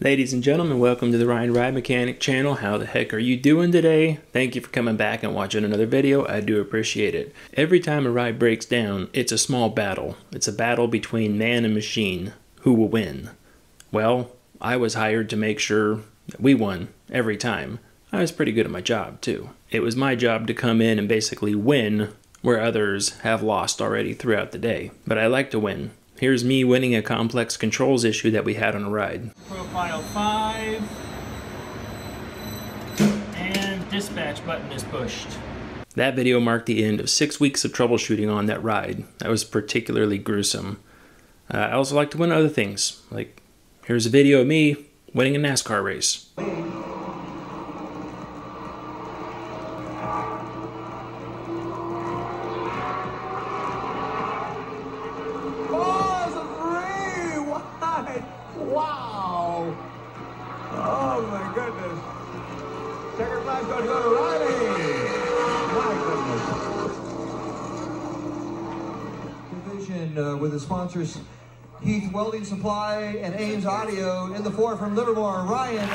Ladies and gentlemen, welcome to the Ryan Ride Mechanic channel. How the heck are you doing today? Thank you for coming back and watching another video. I do appreciate it. Every time a ride breaks down, it's a small battle. It's a battle between man and machine. Who will win? Well, I was hired to make sure that we won every time. I was pretty good at my job, too. It was my job to come in and basically win where others have lost already throughout the day. But I like to win. Here's me winning a complex controls issue that we had on a ride. Profile 5. And dispatch button is pushed. That video marked the end of six weeks of troubleshooting on that ride. That was particularly gruesome. Uh, I also like to win other things, like here's a video of me winning a NASCAR race. Sponsors Heath Welding Supply and Ames Audio in the four from Livermore. Ryan.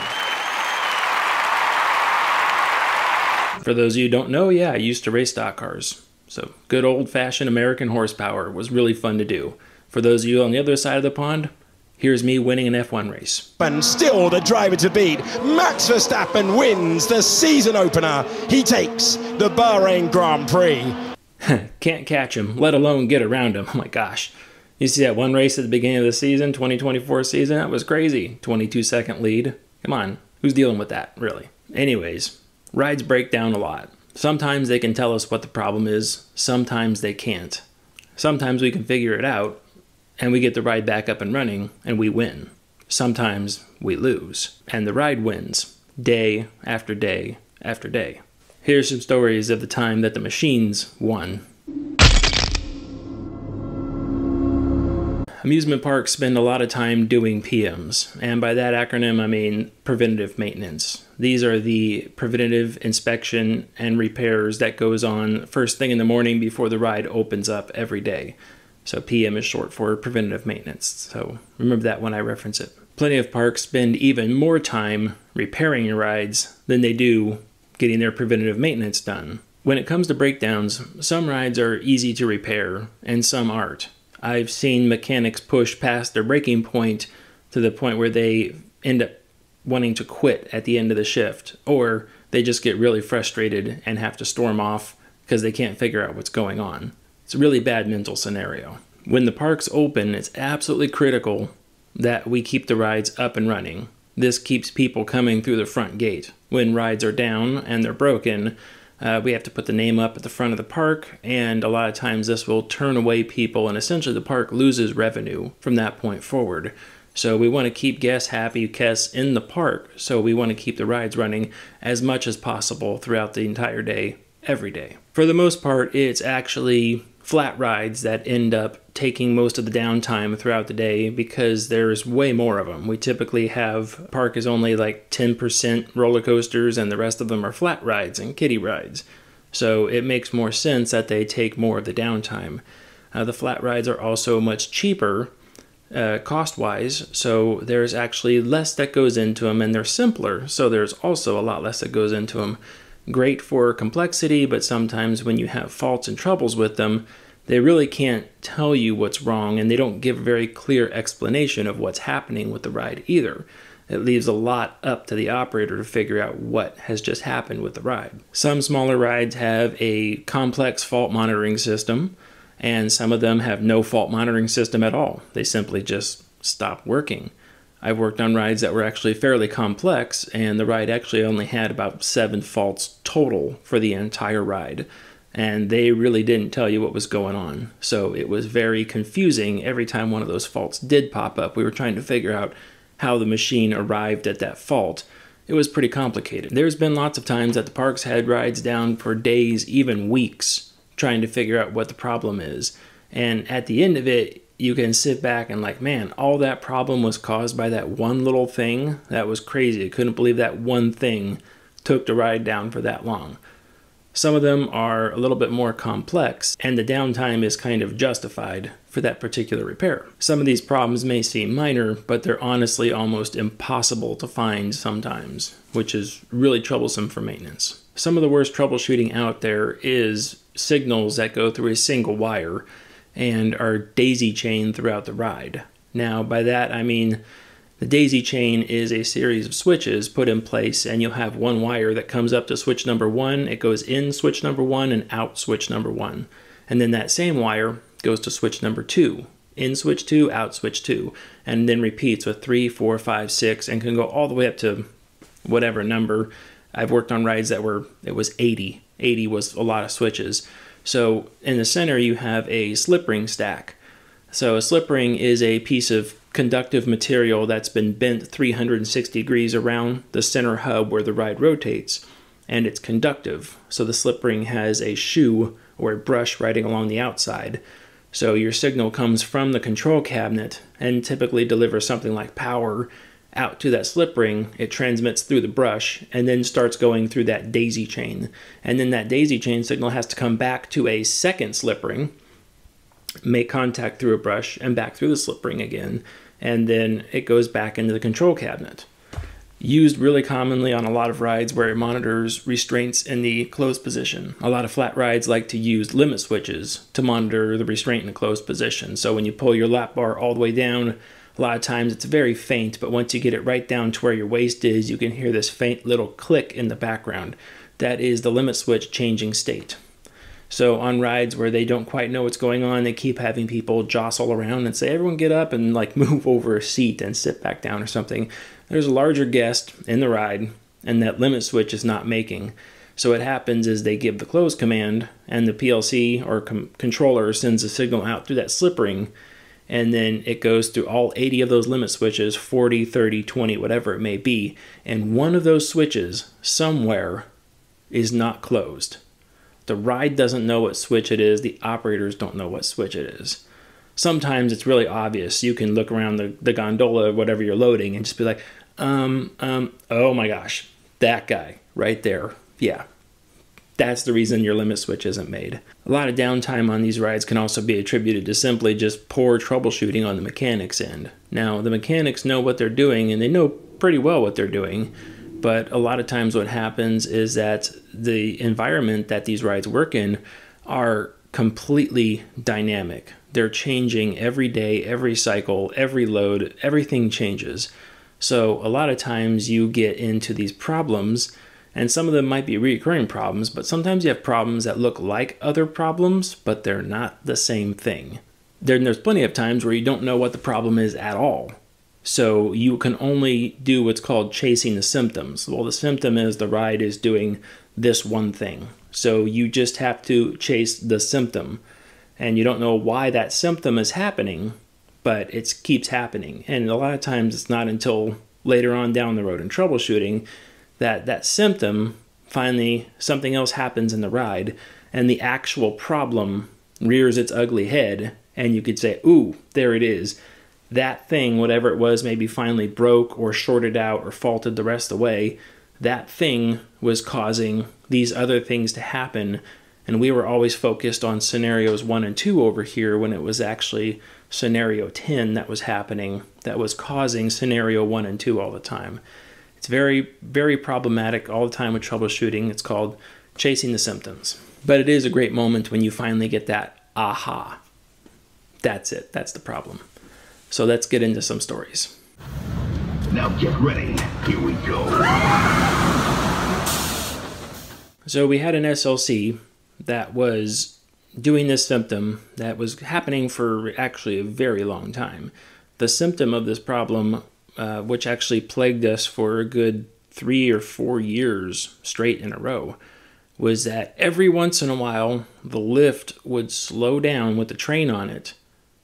For those of you who don't know, yeah, I used to race stock cars. So good old fashioned American horsepower was really fun to do. For those of you on the other side of the pond, Here's me winning an F1 race. And still the driver to beat. Max Verstappen wins the season opener. He takes the Bahrain Grand Prix. Can't catch him, let alone get around him. Oh my gosh. You see that one race at the beginning of the season, 2024 season? That was crazy. 22 second lead. Come on, who's dealing with that, really? Anyways, rides break down a lot. Sometimes they can tell us what the problem is, sometimes they can't. Sometimes we can figure it out, and we get the ride back up and running and we win. Sometimes we lose, and the ride wins day after day after day. Here's some stories of the time that the machines won. Amusement parks spend a lot of time doing PMs, and by that acronym I mean preventative maintenance. These are the preventative inspection and repairs that goes on first thing in the morning before the ride opens up every day. So PM is short for preventative maintenance. So remember that when I reference it. Plenty of parks spend even more time repairing your rides than they do getting their preventative maintenance done. When it comes to breakdowns, some rides are easy to repair and some aren't. I've seen mechanics push past their breaking point to the point where they end up wanting to quit at the end of the shift, or they just get really frustrated and have to storm off because they can't figure out what's going on. It's a really bad mental scenario. When the park's open, it's absolutely critical that we keep the rides up and running. This keeps people coming through the front gate. When rides are down and they're broken, uh, we have to put the name up at the front of the park, and a lot of times this will turn away people, and essentially the park loses revenue from that point forward. So we want to keep guests happy, guests in the park. So we want to keep the rides running as much as possible throughout the entire day, every day. For the most part, it's actually flat rides that end up taking most of the downtime throughout the day because there's way more of them. We typically have park is only like 10% roller coasters and the rest of them are flat rides and kiddie rides. So it makes more sense that they take more of the downtime. Uh, the flat rides are also much cheaper uh, cost wise, so there's actually less that goes into them and they're simpler, so there's also a lot less that goes into them great for complexity, but sometimes when you have faults and troubles with them, they really can't tell you what's wrong and they don't give a very clear explanation of what's happening with the ride either. It leaves a lot up to the operator to figure out what has just happened with the ride. Some smaller rides have a complex fault monitoring system, and some of them have no fault monitoring system at all. They simply just stop working. I've worked on rides that were actually fairly complex, and the ride actually only had about seven faults total for the entire ride. And they really didn't tell you what was going on. So it was very confusing every time one of those faults did pop up. We were trying to figure out how the machine arrived at that fault. It was pretty complicated. There's been lots of times that the parks had rides down for days, even weeks, trying to figure out what the problem is. And at the end of it, you can sit back and like, man, all that problem was caused by that one little thing. That was crazy. I couldn't believe that one thing took the ride down for that long. Some of them are a little bit more complex, and the downtime is kind of justified for that particular repair. Some of these problems may seem minor, but they're honestly almost impossible to find sometimes, which is really troublesome for maintenance. Some of the worst troubleshooting out there is signals that go through a single wire and are daisy chained throughout the ride. Now, by that I mean the daisy chain is a series of switches put in place, and you'll have one wire that comes up to switch number one, it goes in switch number one and out switch number one. And then that same wire goes to switch number two, in switch two, out switch two, and then repeats with three, four, five, six, and can go all the way up to whatever number. I've worked on rides that were, it was 80. 80 was a lot of switches. So in the center, you have a slip ring stack. So a slip ring is a piece of conductive material that's been bent 360 degrees around the center hub where the ride rotates, and it's conductive. So the slip ring has a shoe or a brush riding along the outside. So your signal comes from the control cabinet and typically delivers something like power out to that slip ring. It transmits through the brush and then starts going through that daisy chain. And then that daisy chain signal has to come back to a second slip ring make contact through a brush and back through the slip ring again, and then it goes back into the control cabinet. Used really commonly on a lot of rides where it monitors restraints in the closed position. A lot of flat rides like to use limit switches to monitor the restraint in a closed position. So when you pull your lap bar all the way down, a lot of times it's very faint, but once you get it right down to where your waist is, you can hear this faint little click in the background. That is the limit switch changing state. So on rides where they don't quite know what's going on, they keep having people jostle around and say, everyone get up and like move over a seat and sit back down or something. There's a larger guest in the ride and that limit switch is not making. So what happens is they give the close command and the PLC or controller sends a signal out through that slip ring and then it goes through all 80 of those limit switches 40 30 20 whatever it may be and one of those switches somewhere is not closed the ride doesn't know what switch it is, the operators don't know what switch it is. Sometimes it's really obvious. You can look around the, the gondola, whatever you're loading, and just be like, um, um, oh my gosh, that guy right there. Yeah, that's the reason your limit switch isn't made. A lot of downtime on these rides can also be attributed to simply just poor troubleshooting on the mechanics end. Now, the mechanics know what they're doing and they know pretty well what they're doing, but a lot of times, what happens is that the environment that these rides work in are completely dynamic. They're changing every day, every cycle, every load, everything changes. So, a lot of times, you get into these problems, and some of them might be recurring problems, but sometimes you have problems that look like other problems, but they're not the same thing. Then there's plenty of times where you don't know what the problem is at all. So you can only do what's called chasing the symptoms. Well, the symptom is the ride is doing this one thing. So you just have to chase the symptom. And you don't know why that symptom is happening, but it keeps happening. And a lot of times it's not until later on down the road in troubleshooting that that symptom finally something else happens in the ride and the actual problem rears its ugly head and you could say, "Ooh, there it is." That thing, whatever it was, maybe finally broke or shorted out or faulted the rest of the way, that thing was causing these other things to happen. And we were always focused on scenarios one and two over here when it was actually scenario 10 that was happening, that was causing scenario one and two all the time. It's very, very problematic all the time with troubleshooting. It's called chasing the symptoms. But it is a great moment when you finally get that aha. That's it. That's the problem. So let's get into some stories. Now get ready. Here we go. So we had an SLC that was doing this symptom that was happening for actually a very long time. The symptom of this problem, uh, which actually plagued us for a good three or four years straight in a row, was that every once in a while the lift would slow down with the train on it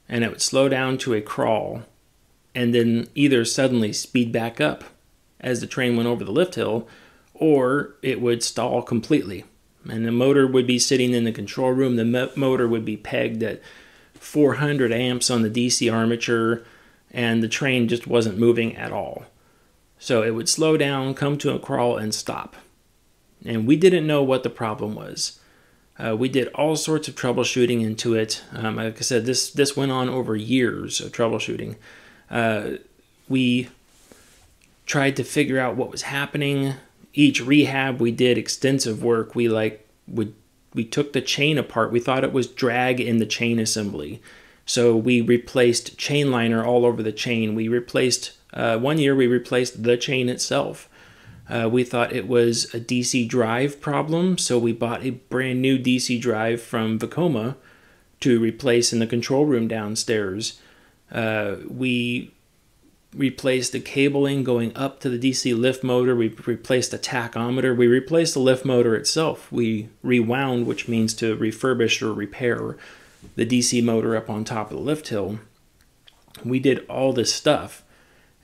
and it would slow down to a crawl and then either suddenly speed back up as the train went over the lift hill or it would stall completely. And the motor would be sitting in the control room. The motor would be pegged at 400 amps on the DC armature, and the train just wasn't moving at all. So it would slow down, come to a crawl, and stop. and we didn't know what the problem was. Uh, we did all sorts of troubleshooting into it. Um, like I said, this this went on over years of troubleshooting. Uh, we tried to figure out what was happening. Each rehab, we did extensive work. We like would we took the chain apart. We thought it was drag in the chain assembly, so we replaced chain liner all over the chain. We replaced uh, one year. We replaced the chain itself. Uh, we thought it was a DC drive problem, so we bought a brand new DC drive from Vekoma to replace in the control room downstairs. Uh, we replaced the cabling going up to the DC lift motor. We replaced the tachometer. We replaced the lift motor itself. We rewound, which means to refurbish or repair the DC motor up on top of the lift hill. We did all this stuff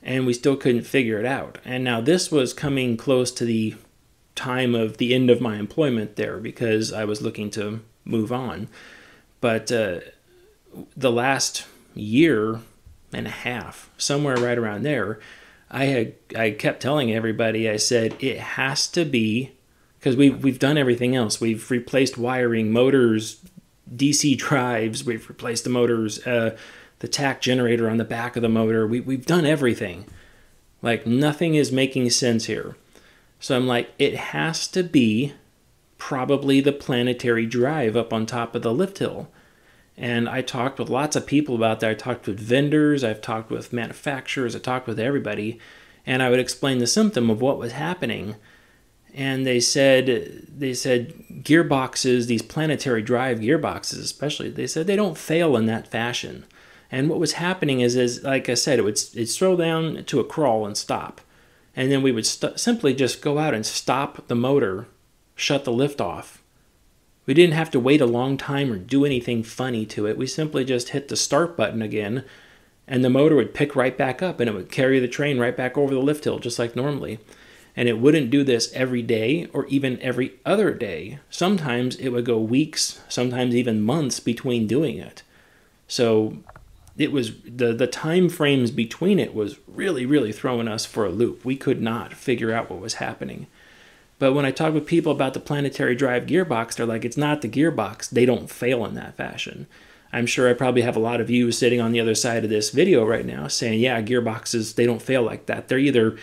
and we still couldn't figure it out. And now this was coming close to the time of the end of my employment there because I was looking to move on. But uh, the last year and a half, somewhere right around there, I had I kept telling everybody I said it has to be because we we've done everything else. We've replaced wiring, motors, DC drives. We've replaced the motors. Uh, the tach generator on the back of the motor. We, we've done everything. Like, nothing is making sense here. So I'm like, it has to be probably the planetary drive up on top of the lift hill. And I talked with lots of people about that. I talked with vendors, I've talked with manufacturers, I talked with everybody, and I would explain the symptom of what was happening. And they said they said gearboxes, these planetary drive gearboxes especially, they said they don't fail in that fashion. And what was happening is, is like I said, it would it'd slow down to a crawl and stop, and then we would st- simply just go out and stop the motor, shut the lift off. We didn't have to wait a long time or do anything funny to it. We simply just hit the start button again, and the motor would pick right back up, and it would carry the train right back over the lift hill just like normally. And it wouldn't do this every day or even every other day. Sometimes it would go weeks, sometimes even months between doing it. So it was the the time frames between it was really really throwing us for a loop. We could not figure out what was happening. But when I talk with people about the planetary drive gearbox, they're like, it's not the gearbox. They don't fail in that fashion. I'm sure I probably have a lot of you sitting on the other side of this video right now saying, yeah, gearboxes, they don't fail like that. They're either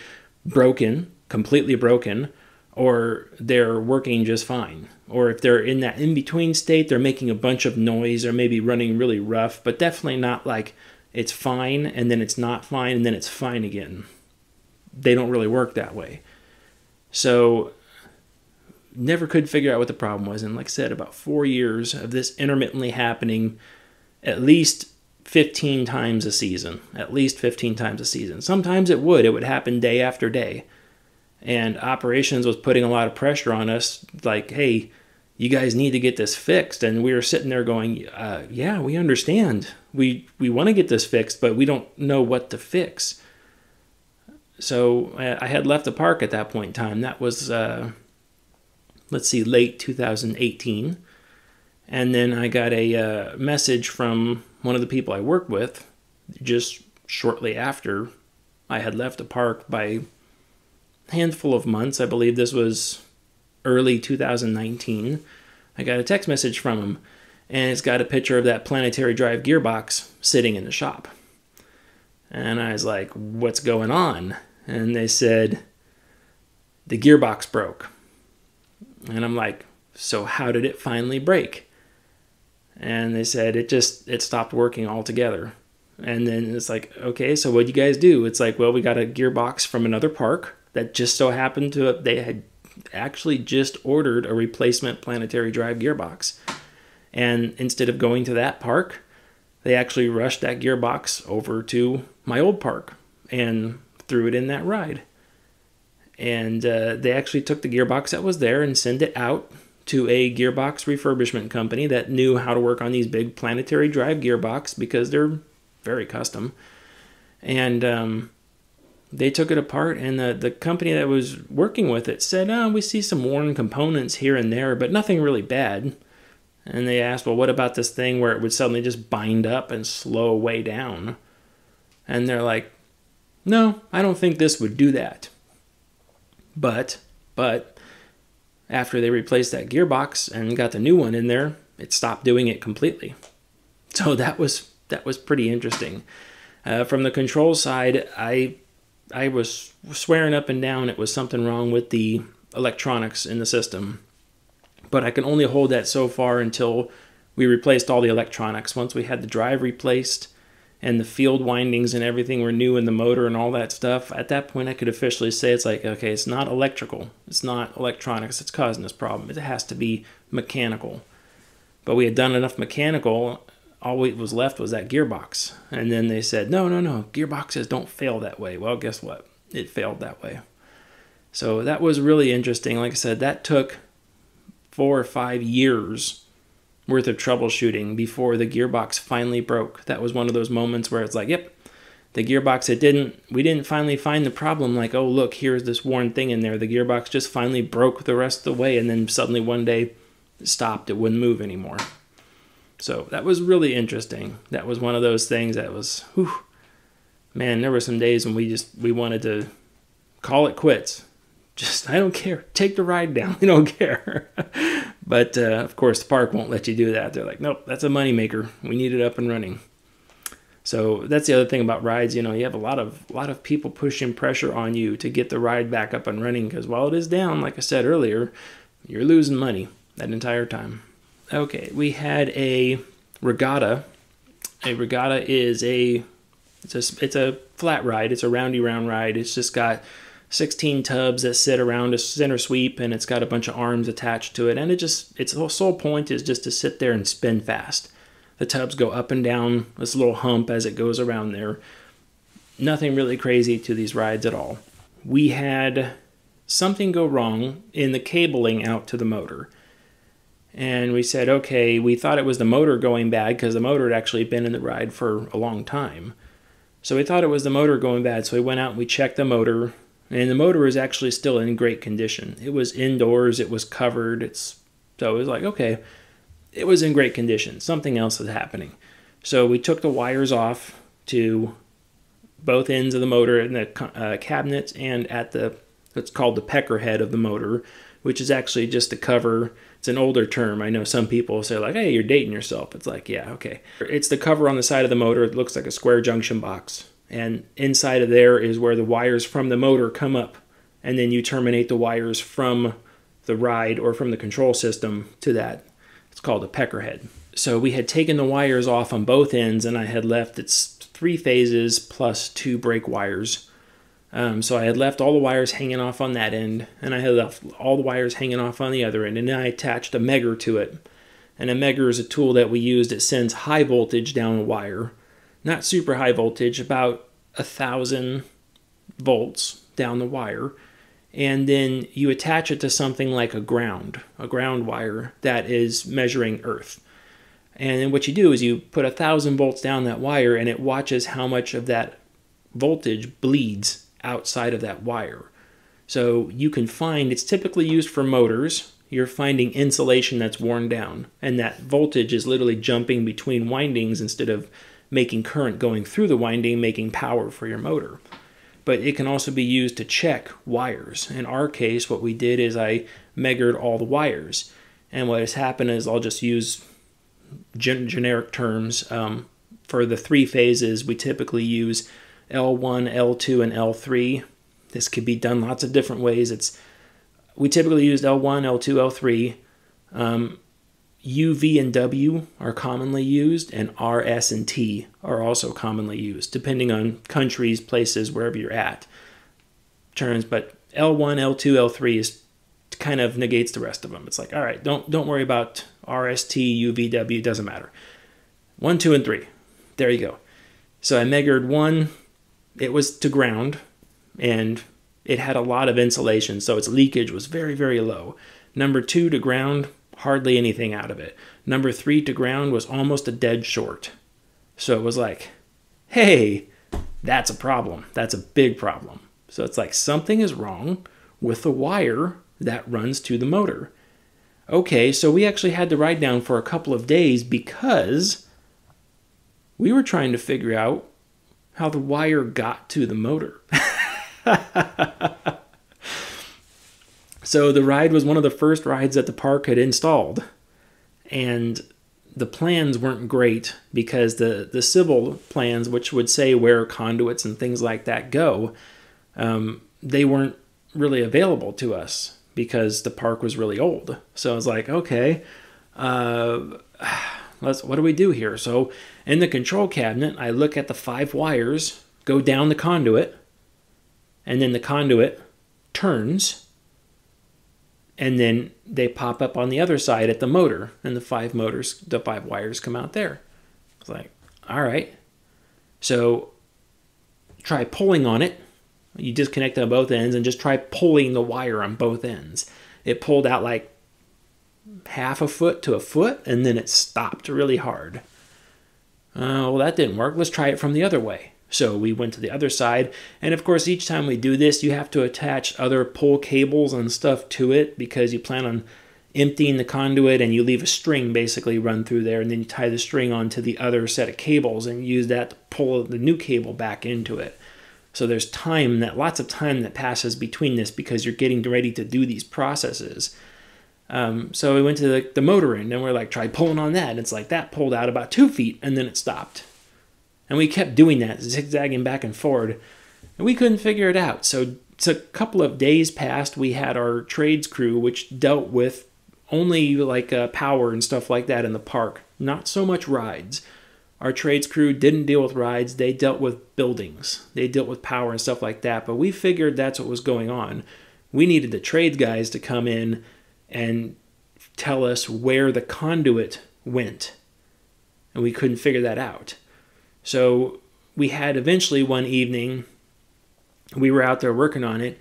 broken, completely broken, or they're working just fine. Or if they're in that in between state, they're making a bunch of noise or maybe running really rough, but definitely not like it's fine and then it's not fine and then it's fine again. They don't really work that way. So, never could figure out what the problem was. And like I said, about four years of this intermittently happening at least 15 times a season. At least 15 times a season. Sometimes it would, it would happen day after day and operations was putting a lot of pressure on us like hey you guys need to get this fixed. And we were sitting there going uh, yeah we understand. We we want to get this fixed but we don't know what to fix. So i had left the park at that point in time. That was uh, let's see late 2018 and then i got a uh, message from one of the people i work with just shortly after i had left the park by handful of months. I believe this was early 2019. I got a text message from him, and it's got a picture of that planetary drive gearbox sitting in the shop. And I was like, What's going on? And they said, The gearbox broke. And I'm like, So how did it finally break? And they said it just it stopped working altogether. And then it's like, okay, so what do you guys do? It's like, well, we got a gearbox from another park that just so happened to they had actually just ordered a replacement planetary drive gearbox. And instead of going to that park, they actually rushed that gearbox over to my old park and threw it in that ride. And uh, they actually took the gearbox that was there and sent it out to a gearbox refurbishment company that knew how to work on these big planetary drive gearbox because they're very custom. And um, they took it apart and the, the company that was working with it said oh we see some worn components here and there but nothing really bad and they asked well what about this thing where it would suddenly just bind up and slow way down and they're like no i don't think this would do that but but after they replaced that gearbox and got the new one in there, it stopped doing it completely. So that was that was pretty interesting. Uh, from the control side, I I was swearing up and down it was something wrong with the electronics in the system, but I can only hold that so far until we replaced all the electronics. Once we had the drive replaced and the field windings and everything were new in the motor and all that stuff, at that point I could officially say it's like, okay, it's not electrical, it's not electronics that's causing this problem. It has to be mechanical. But we had done enough mechanical, all we was left was that gearbox. And then they said, no, no, no, gearboxes don't fail that way. Well, guess what? It failed that way. So that was really interesting. Like I said, that took four or five years worth of troubleshooting before the gearbox finally broke. That was one of those moments where it's like, yep, the gearbox it didn't we didn't finally find the problem like, oh look, here's this worn thing in there. The gearbox just finally broke the rest of the way and then suddenly one day stopped, it wouldn't move anymore. So that was really interesting. That was one of those things that was whew, man, there were some days when we just we wanted to call it quits. Just I don't care. Take the ride down. We don't care. but uh, of course, the park won't let you do that. They're like, nope, that's a moneymaker. We need it up and running. So that's the other thing about rides. You know, you have a lot of a lot of people pushing pressure on you to get the ride back up and running because while it is down, like I said earlier, you're losing money that entire time. Okay, we had a regatta. A regatta is a it's a it's a flat ride. It's a roundy round ride. It's just got 16 tubs that sit around a center sweep and it's got a bunch of arms attached to it and it just its sole point is just to sit there and spin fast the tubs go up and down this little hump as it goes around there nothing really crazy to these rides at all we had something go wrong in the cabling out to the motor and we said okay we thought it was the motor going bad because the motor had actually been in the ride for a long time so we thought it was the motor going bad so we went out and we checked the motor and the motor is actually still in great condition. It was indoors, it was covered. It's so it was like okay, it was in great condition. Something else is happening. So we took the wires off to both ends of the motor in the uh, cabinets and at the it's called the pecker head of the motor, which is actually just the cover. It's an older term. I know some people say like, "Hey, you're dating yourself." It's like, yeah, okay. It's the cover on the side of the motor. It looks like a square junction box and inside of there is where the wires from the motor come up and then you terminate the wires from the ride or from the control system to that it's called a pecker head so we had taken the wires off on both ends and i had left its three phases plus two brake wires um, so i had left all the wires hanging off on that end and i had left all the wires hanging off on the other end and i attached a megger to it and a megger is a tool that we use that sends high voltage down a wire not super high voltage, about a thousand volts down the wire, and then you attach it to something like a ground, a ground wire that is measuring earth. And then what you do is you put a thousand volts down that wire and it watches how much of that voltage bleeds outside of that wire. So you can find it's typically used for motors. You're finding insulation that's worn down, and that voltage is literally jumping between windings instead of making current going through the winding, making power for your motor. But it can also be used to check wires. In our case, what we did is I measured all the wires. And what has happened is I'll just use gen generic terms. Um, for the three phases, we typically use L1, L2, and L3. This could be done lots of different ways. It's we typically use L1, L2, L3. Um, U, V, and W are commonly used, and R, S, and T are also commonly used, depending on countries, places, wherever you're at. Terms, but L1, L2, L3 is kind of negates the rest of them. It's like, all right, don't don't worry about R, S, T, U, V, W. Doesn't matter. One, two, and three. There you go. So I measured one. It was to ground, and it had a lot of insulation, so its leakage was very, very low. Number two to ground hardly anything out of it. Number three to ground was almost a dead short. So it was like, hey, that's a problem. That's a big problem. So it's like something is wrong with the wire that runs to the motor. Okay, so we actually had to ride down for a couple of days because we were trying to figure out how the wire got to the motor. So the ride was one of the first rides that the park had installed. And the plans weren't great because the, the civil plans, which would say where conduits and things like that go, um, they weren't really available to us because the park was really old. So I was like, okay, uh, let's what do we do here? So in the control cabinet, I look at the five wires, go down the conduit, and then the conduit turns, and then they pop up on the other side at the motor, and the five motors, the five wires come out there. It's like, all right. So try pulling on it. You disconnect on both ends and just try pulling the wire on both ends. It pulled out like half a foot to a foot, and then it stopped really hard. Uh, well, that didn't work. Let's try it from the other way. So we went to the other side, and of course, each time we do this, you have to attach other pull cables and stuff to it because you plan on emptying the conduit and you leave a string basically run through there, and then you tie the string onto the other set of cables and use that to pull the new cable back into it. So there's time that lots of time that passes between this because you're getting ready to do these processes. Um, so we went to the, the motor end and we're like, try pulling on that. And it's like that pulled out about two feet and then it stopped. And we kept doing that, zigzagging back and forward. And we couldn't figure it out. So, so a couple of days passed. We had our trades crew, which dealt with only like uh, power and stuff like that in the park, not so much rides. Our trades crew didn't deal with rides, they dealt with buildings. They dealt with power and stuff like that. But we figured that's what was going on. We needed the trades guys to come in and tell us where the conduit went. And we couldn't figure that out. So we had eventually one evening, we were out there working on it,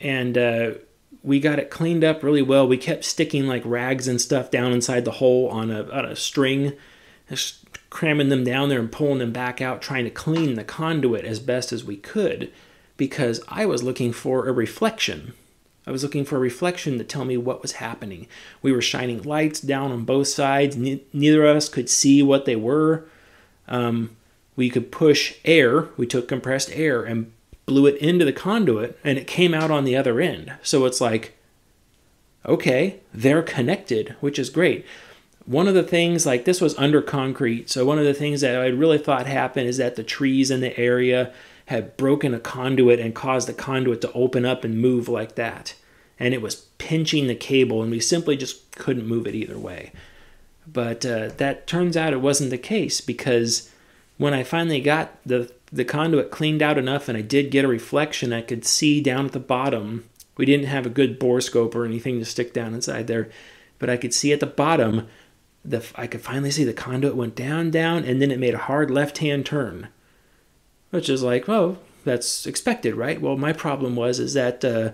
and uh, we got it cleaned up really well. We kept sticking like rags and stuff down inside the hole on a, on a string, just cramming them down there and pulling them back out, trying to clean the conduit as best as we could because I was looking for a reflection. I was looking for a reflection to tell me what was happening. We were shining lights down on both sides. Ne- neither of us could see what they were. Um, we could push air. We took compressed air and blew it into the conduit, and it came out on the other end. So it's like, okay, they're connected, which is great. One of the things, like this was under concrete, so one of the things that I really thought happened is that the trees in the area had broken a conduit and caused the conduit to open up and move like that. And it was pinching the cable, and we simply just couldn't move it either way. But uh, that turns out it wasn't the case because when I finally got the the conduit cleaned out enough and I did get a reflection, I could see down at the bottom. We didn't have a good borescope or anything to stick down inside there, but I could see at the bottom. The I could finally see the conduit went down, down, and then it made a hard left-hand turn which is like, oh, that's expected, right? Well, my problem was is that uh,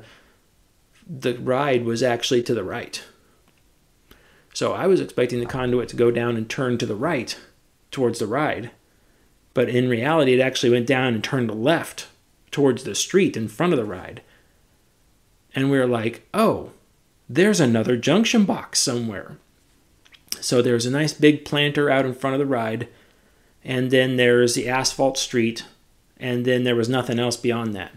the ride was actually to the right. So I was expecting the conduit to go down and turn to the right towards the ride. But in reality, it actually went down and turned left towards the street in front of the ride. And we were like, oh, there's another junction box somewhere. So there's a nice big planter out in front of the ride. And then there's the asphalt street and then there was nothing else beyond that.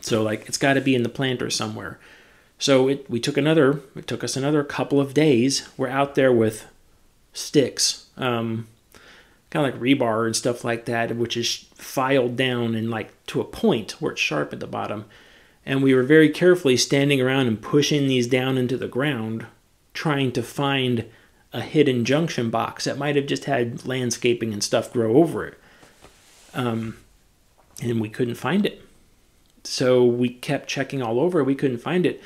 So like it's got to be in the planter somewhere. So it, we took another. It took us another couple of days. We're out there with sticks, um, kind of like rebar and stuff like that, which is filed down and like to a point where it's sharp at the bottom. And we were very carefully standing around and pushing these down into the ground, trying to find a hidden junction box that might have just had landscaping and stuff grow over it. Um, and we couldn't find it. So we kept checking all over, we couldn't find it.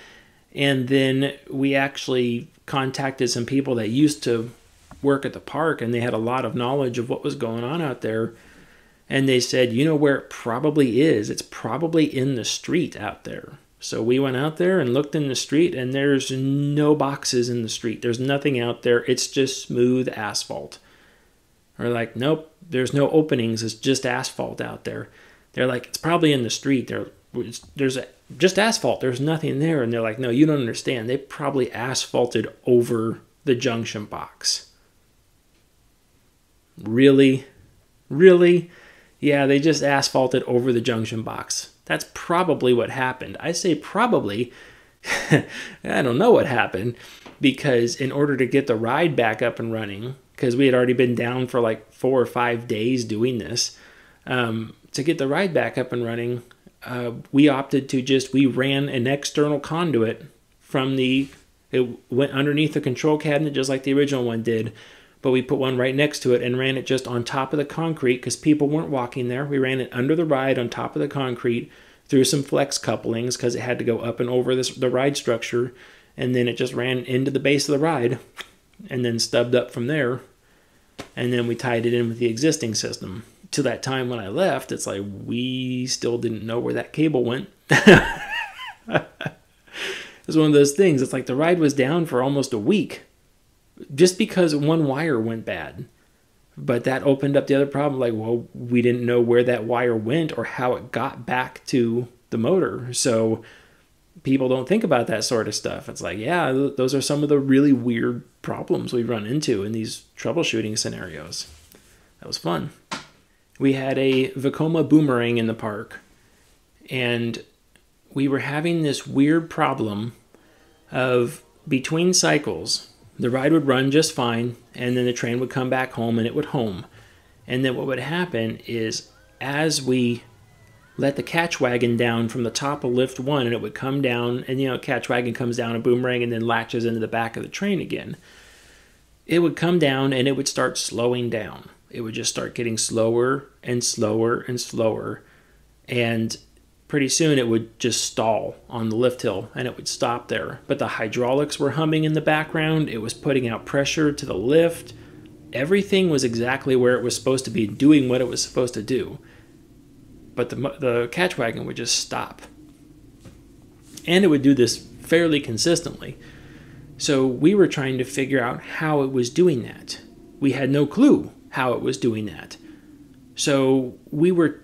And then we actually contacted some people that used to work at the park and they had a lot of knowledge of what was going on out there. And they said, you know where it probably is? It's probably in the street out there. So we went out there and looked in the street, and there's no boxes in the street. There's nothing out there. It's just smooth asphalt. We're like, nope, there's no openings. It's just asphalt out there. They're like, it's probably in the street. There, there's a, just asphalt. There's nothing there. And they're like, no, you don't understand. They probably asphalted over the junction box. Really? Really? Yeah, they just asphalted over the junction box. That's probably what happened. I say probably I don't know what happened because in order to get the ride back up and running, because we had already been down for like four or five days doing this, um, to get the ride back up and running, uh, we opted to just we ran an external conduit from the it went underneath the control cabinet just like the original one did but we put one right next to it and ran it just on top of the concrete because people weren't walking there. We ran it under the ride on top of the concrete through some flex couplings because it had to go up and over this the ride structure and then it just ran into the base of the ride and then stubbed up from there and then we tied it in with the existing system to that time when I left, it's like we still didn't know where that cable went. it's one of those things. It's like the ride was down for almost a week just because one wire went bad. But that opened up the other problem. Like, well, we didn't know where that wire went or how it got back to the motor. So people don't think about that sort of stuff. It's like, yeah, those are some of the really weird problems we run into in these troubleshooting scenarios. That was fun we had a Vekoma boomerang in the park, and we were having this weird problem of between cycles, the ride would run just fine, and then the train would come back home and it would home. And then what would happen is as we let the catch wagon down from the top of lift one and it would come down and you know catch wagon comes down a boomerang and then latches into the back of the train again it would come down and it would start slowing down it would just start getting slower and slower and slower. And pretty soon it would just stall on the lift hill and it would stop there. But the hydraulics were humming in the background, it was putting out pressure to the lift. Everything was exactly where it was supposed to be, doing what it was supposed to do. But the, the catch wagon would just stop. And it would do this fairly consistently. So we were trying to figure out how it was doing that. We had no clue how it was doing that. So we were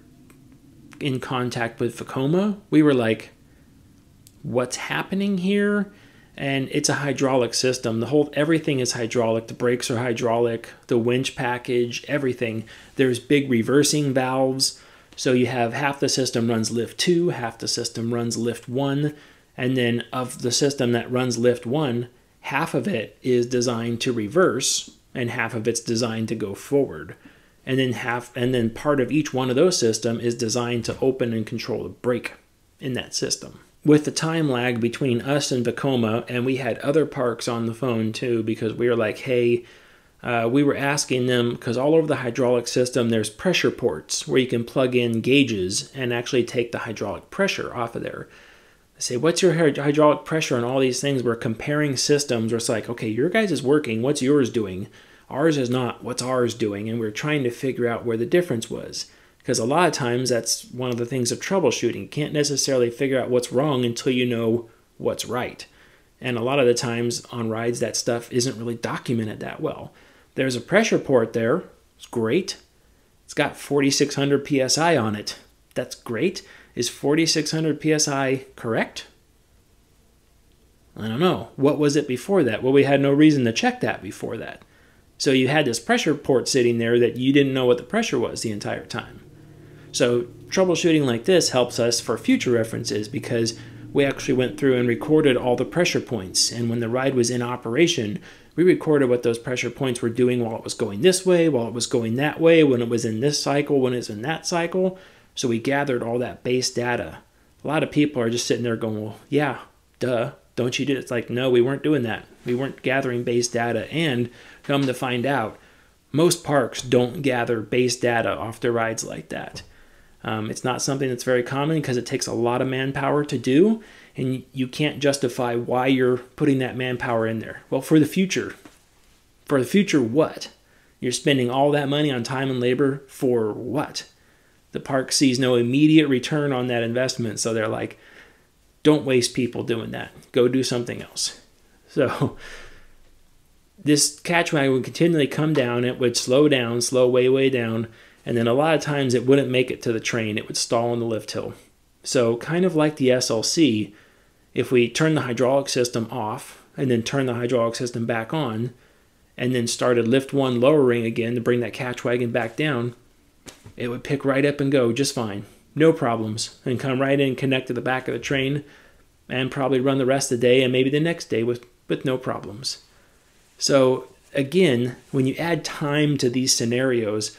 in contact with Vekoma. We were like, what's happening here? And it's a hydraulic system. The whole everything is hydraulic. The brakes are hydraulic, the winch package, everything. There's big reversing valves. So you have half the system runs lift 2, half the system runs lift 1, and then of the system that runs lift 1, half of it is designed to reverse and half of it's designed to go forward. And then half and then part of each one of those system is designed to open and control the brake in that system. With the time lag between us and Vekoma, and we had other parks on the phone too, because we were like, hey, uh, we were asking them because all over the hydraulic system there's pressure ports where you can plug in gauges and actually take the hydraulic pressure off of there say, what's your hydraulic pressure on all these things? We're comparing systems where it's like, okay, your guys is working. What's yours doing? Ours is not. What's ours doing? And we're trying to figure out where the difference was. Because a lot of times that's one of the things of troubleshooting. You can't necessarily figure out what's wrong until you know what's right. And a lot of the times on rides, that stuff isn't really documented that well. There's a pressure port there. It's great. It's got 4,600 psi on it. That's great. Is 4600 psi correct? I don't know. What was it before that? Well, we had no reason to check that before that. So you had this pressure port sitting there that you didn't know what the pressure was the entire time. So troubleshooting like this helps us for future references because we actually went through and recorded all the pressure points. And when the ride was in operation, we recorded what those pressure points were doing while it was going this way, while it was going that way, when it was in this cycle, when it's in that cycle. So we gathered all that base data. A lot of people are just sitting there going, well, yeah, duh, don't you do it? It's like, no, we weren't doing that. We weren't gathering base data. And come to find out, most parks don't gather base data off their rides like that. Um, it's not something that's very common because it takes a lot of manpower to do, and you can't justify why you're putting that manpower in there. Well, for the future. For the future, what? You're spending all that money on time and labor for what? The park sees no immediate return on that investment. So they're like, don't waste people doing that. Go do something else. So this catch wagon would continually come down. It would slow down, slow way, way down. And then a lot of times it wouldn't make it to the train. It would stall on the lift hill. So kind of like the SLC, if we turn the hydraulic system off and then turn the hydraulic system back on and then started lift one lowering again to bring that catch wagon back down, it would pick right up and go just fine, no problems, and come right in, connect to the back of the train, and probably run the rest of the day and maybe the next day with, with no problems. So, again, when you add time to these scenarios,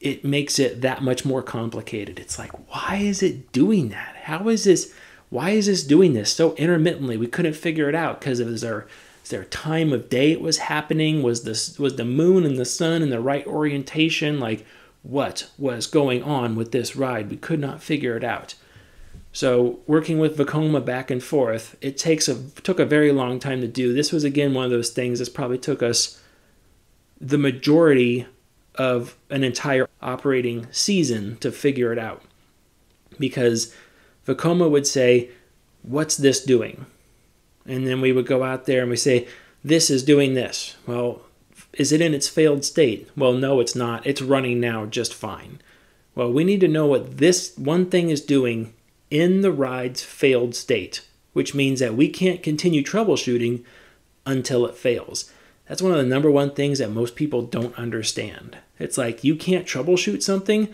it makes it that much more complicated. It's like, why is it doing that? How is this? Why is this doing this so intermittently? We couldn't figure it out because it was our is there time of day it was happening? Was this was the moon and the sun in the right orientation? Like what was going on with this ride? We could not figure it out. So working with Vekoma back and forth, it takes a took a very long time to do. This was again one of those things that probably took us the majority of an entire operating season to figure it out. Because Vekoma would say, What's this doing? and then we would go out there and we say, this is doing this. Well, is it in its failed state? Well, no, it's not. It's running now just fine. Well, we need to know what this one thing is doing in the ride's failed state, which means that we can't continue troubleshooting until it fails. That's one of the number one things that most people don't understand. It's like you can't troubleshoot something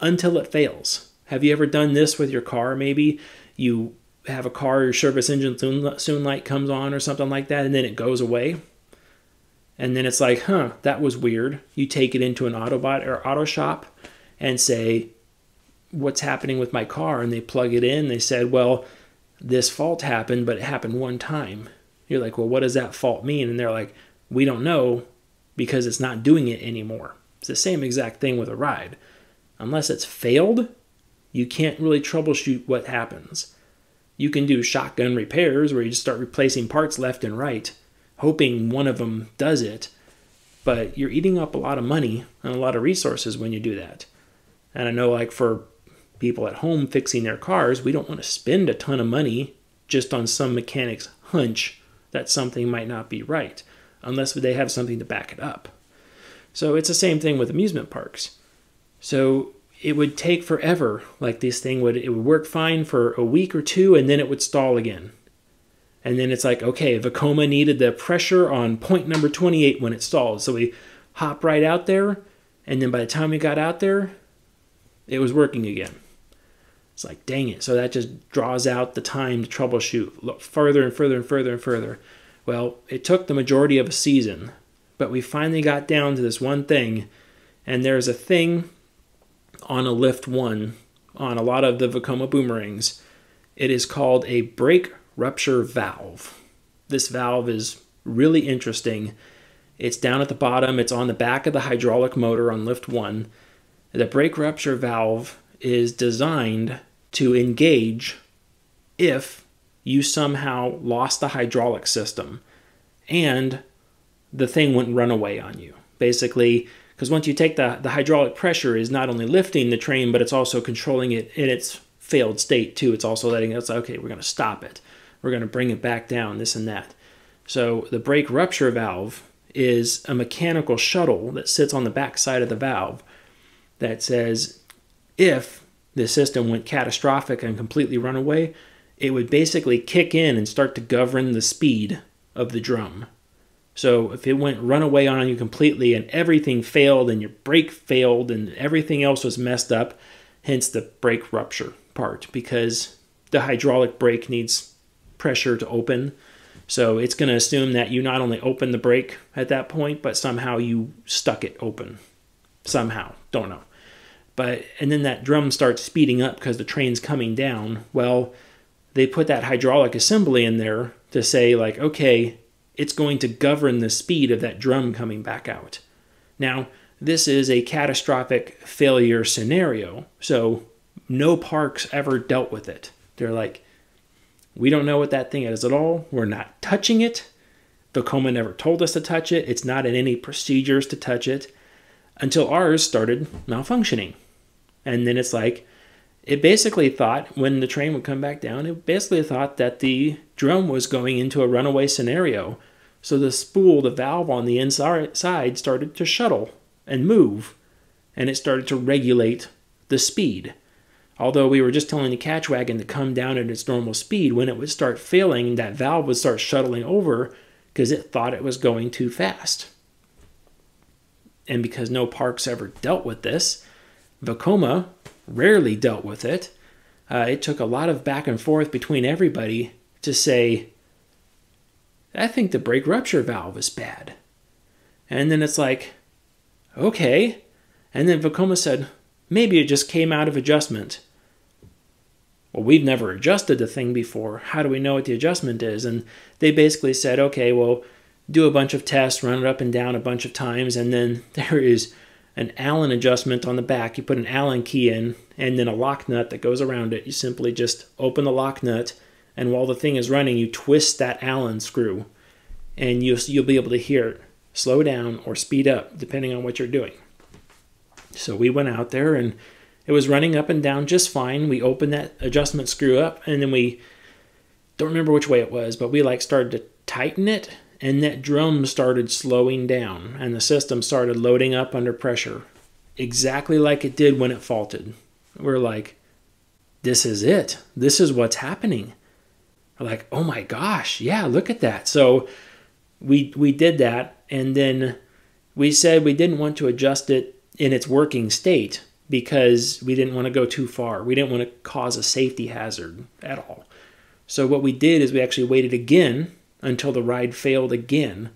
until it fails. Have you ever done this with your car? Maybe you have a car, your service engine soon, soon light comes on or something like that, and then it goes away. And then it's like, huh, that was weird. You take it into an Autobot or auto shop and say, what's happening with my car? And they plug it in. They said, well, this fault happened, but it happened one time. You're like, well, what does that fault mean? And they're like, we don't know because it's not doing it anymore. It's the same exact thing with a ride. Unless it's failed, you can't really troubleshoot what happens. You can do shotgun repairs where you just start replacing parts left and right, hoping one of them does it. But you're eating up a lot of money and a lot of resources when you do that. And I know, like, for people at home fixing their cars, we don't want to spend a ton of money just on some mechanic's hunch that something might not be right, unless they have something to back it up. So it's the same thing with amusement parks. So it would take forever. Like this thing would it would work fine for a week or two and then it would stall again. And then it's like, okay, Vekoma needed the pressure on point number 28 when it stalled. So we hop right out there, and then by the time we got out there, it was working again. It's like, dang it. So that just draws out the time to troubleshoot look further and further and further and further. Well, it took the majority of a season, but we finally got down to this one thing, and there's a thing on a lift one on a lot of the Vekoma boomerangs. It is called a brake rupture valve. This valve is really interesting. It's down at the bottom, it's on the back of the hydraulic motor on lift one. The brake rupture valve is designed to engage if you somehow lost the hydraulic system and the thing wouldn't run away on you. Basically, because once you take the, the hydraulic pressure is not only lifting the train, but it's also controlling it in its failed state too. It's also letting us, okay, we're going to stop it. We're going to bring it back down, this and that. So the brake rupture valve is a mechanical shuttle that sits on the back side of the valve that says if the system went catastrophic and completely run away, it would basically kick in and start to govern the speed of the drum. So if it went runaway on you completely and everything failed and your brake failed and everything else was messed up, hence the brake rupture part because the hydraulic brake needs pressure to open. So it's going to assume that you not only open the brake at that point, but somehow you stuck it open. Somehow, don't know. But and then that drum starts speeding up because the train's coming down. Well, they put that hydraulic assembly in there to say like, okay, it's going to govern the speed of that drum coming back out. Now, this is a catastrophic failure scenario, so no parks ever dealt with it. They're like, we don't know what that thing is at all. We're not touching it. Vekoma never told us to touch it. It's not in any procedures to touch it until ours started malfunctioning. And then it's like, it basically thought when the train would come back down, it basically thought that the drum was going into a runaway scenario. So the spool, the valve on the inside started to shuttle and move, and it started to regulate the speed. Although we were just telling the catch wagon to come down at its normal speed, when it would start failing, that valve would start shuttling over because it thought it was going too fast. And because no parks ever dealt with this, Vekoma rarely dealt with it. Uh, it took a lot of back and forth between everybody to say, I think the brake rupture valve is bad. And then it's like, okay. And then Vekoma said, maybe it just came out of adjustment. Well, we've never adjusted the thing before. How do we know what the adjustment is? And they basically said, okay, well, do a bunch of tests, run it up and down a bunch of times, and then there is an Allen adjustment on the back. You put an Allen key in, and then a lock nut that goes around it. You simply just open the lock nut, and while the thing is running, you twist that Allen screw, and you'll, you'll be able to hear it slow down or speed up, depending on what you're doing. So we went out there, and it was running up and down just fine. We opened that adjustment screw up, and then we don't remember which way it was, but we like started to tighten it, and that drum started slowing down, and the system started loading up under pressure, exactly like it did when it faulted. We're like, this is it. This is what's happening. We're like, oh my gosh, yeah, look at that. So we we did that, and then we said we didn't want to adjust it in its working state because we didn't want to go too far. We didn't want to cause a safety hazard at all. So what we did is we actually waited again until the ride failed again.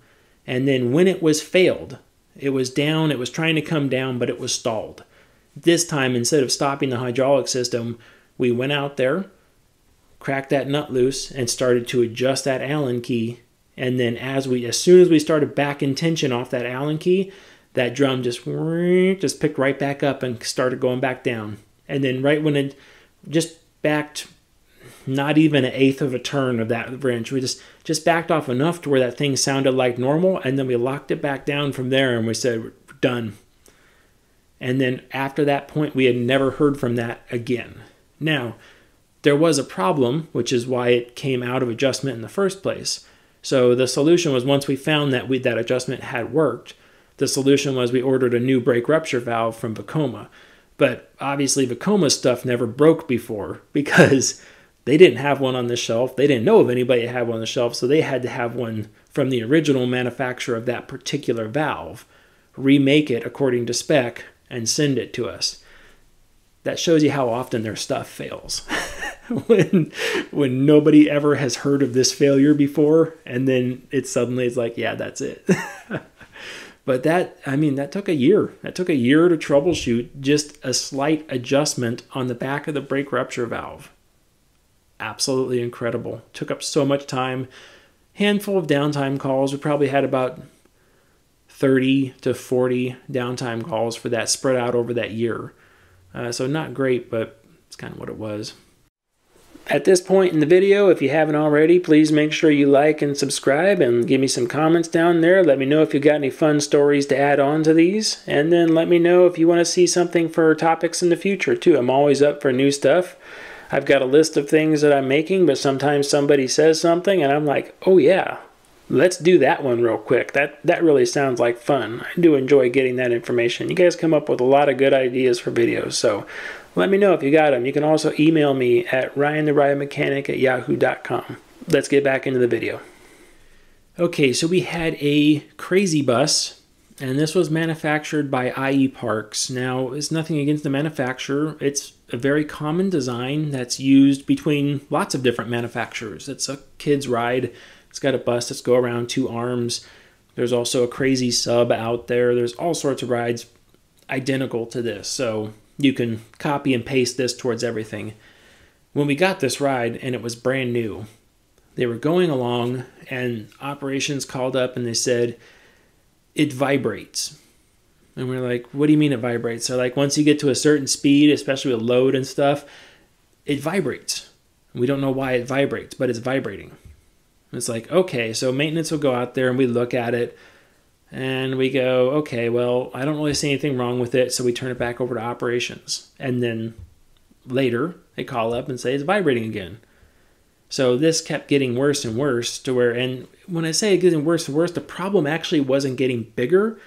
And then when it was failed, it was down, it was trying to come down, but it was stalled. This time, instead of stopping the hydraulic system, we went out there, cracked that nut loose, and started to adjust that Allen key. And then as we as soon as we started backing tension off that Allen key, that drum just just picked right back up and started going back down. And then right when it just backed not even an eighth of a turn of that wrench, we just just backed off enough to where that thing sounded like normal, and then we locked it back down from there, and we said we're done. And then after that point, we had never heard from that again. Now, there was a problem, which is why it came out of adjustment in the first place. So the solution was once we found that we, that adjustment had worked, the solution was we ordered a new brake rupture valve from Vekoma. But obviously, Vekoma stuff never broke before because they didn't have one on the shelf. They didn't know of anybody that had one on the shelf, so they had to have one from the original manufacturer of that particular valve, remake it according to spec, and send it to us. That shows you how often their stuff fails. when when nobody ever has heard of this failure before, and then it suddenly is like, yeah, that's it. But that, I mean, that took a year. That took a year to troubleshoot just a slight adjustment on the back of the brake rupture valve. Absolutely incredible. Took up so much time. Handful of downtime calls. We probably had about 30 to 40 downtime calls for that spread out over that year. Uh, so not great, but it's kind of what it was. At this point in the video, if you haven't already, please make sure you like and subscribe and give me some comments down there. Let me know if you got any fun stories to add on to these. And then let me know if you want to see something for topics in the future too. I'm always up for new stuff. I've got a list of things that I'm making, but sometimes somebody says something and I'm like, oh yeah, let's do that one real quick. That that really sounds like fun. I do enjoy getting that information. You guys come up with a lot of good ideas for videos, so let me know if you got them. You can also email me at ryantheridemechanic at yahoo.com. Let's get back into the video. Okay, so we had a crazy bus, and this was manufactured by IE Parks. Now, it's nothing against the manufacturer. It's a very common design that's used between lots of different manufacturers. It's a kid's ride. It's got a bus that's go around two arms. There's also a crazy sub out there. There's all sorts of rides identical to this. So you can copy and paste this towards everything. When we got this ride and it was brand new, they were going along and operations called up and they said, it vibrates. And we're like, what do you mean it vibrates? So, like, once you get to a certain speed, especially with load and stuff, it vibrates. We don't know why it vibrates, but it's vibrating. It's like, okay, so maintenance will go out there and we look at it and we go, okay, well, I don't really see anything wrong with it, so we turn it back over to operations. And then later, they call up and say it's vibrating again. So this kept getting worse and worse to where, and when I say it getting worse and worse, the problem actually wasn't getting bigger.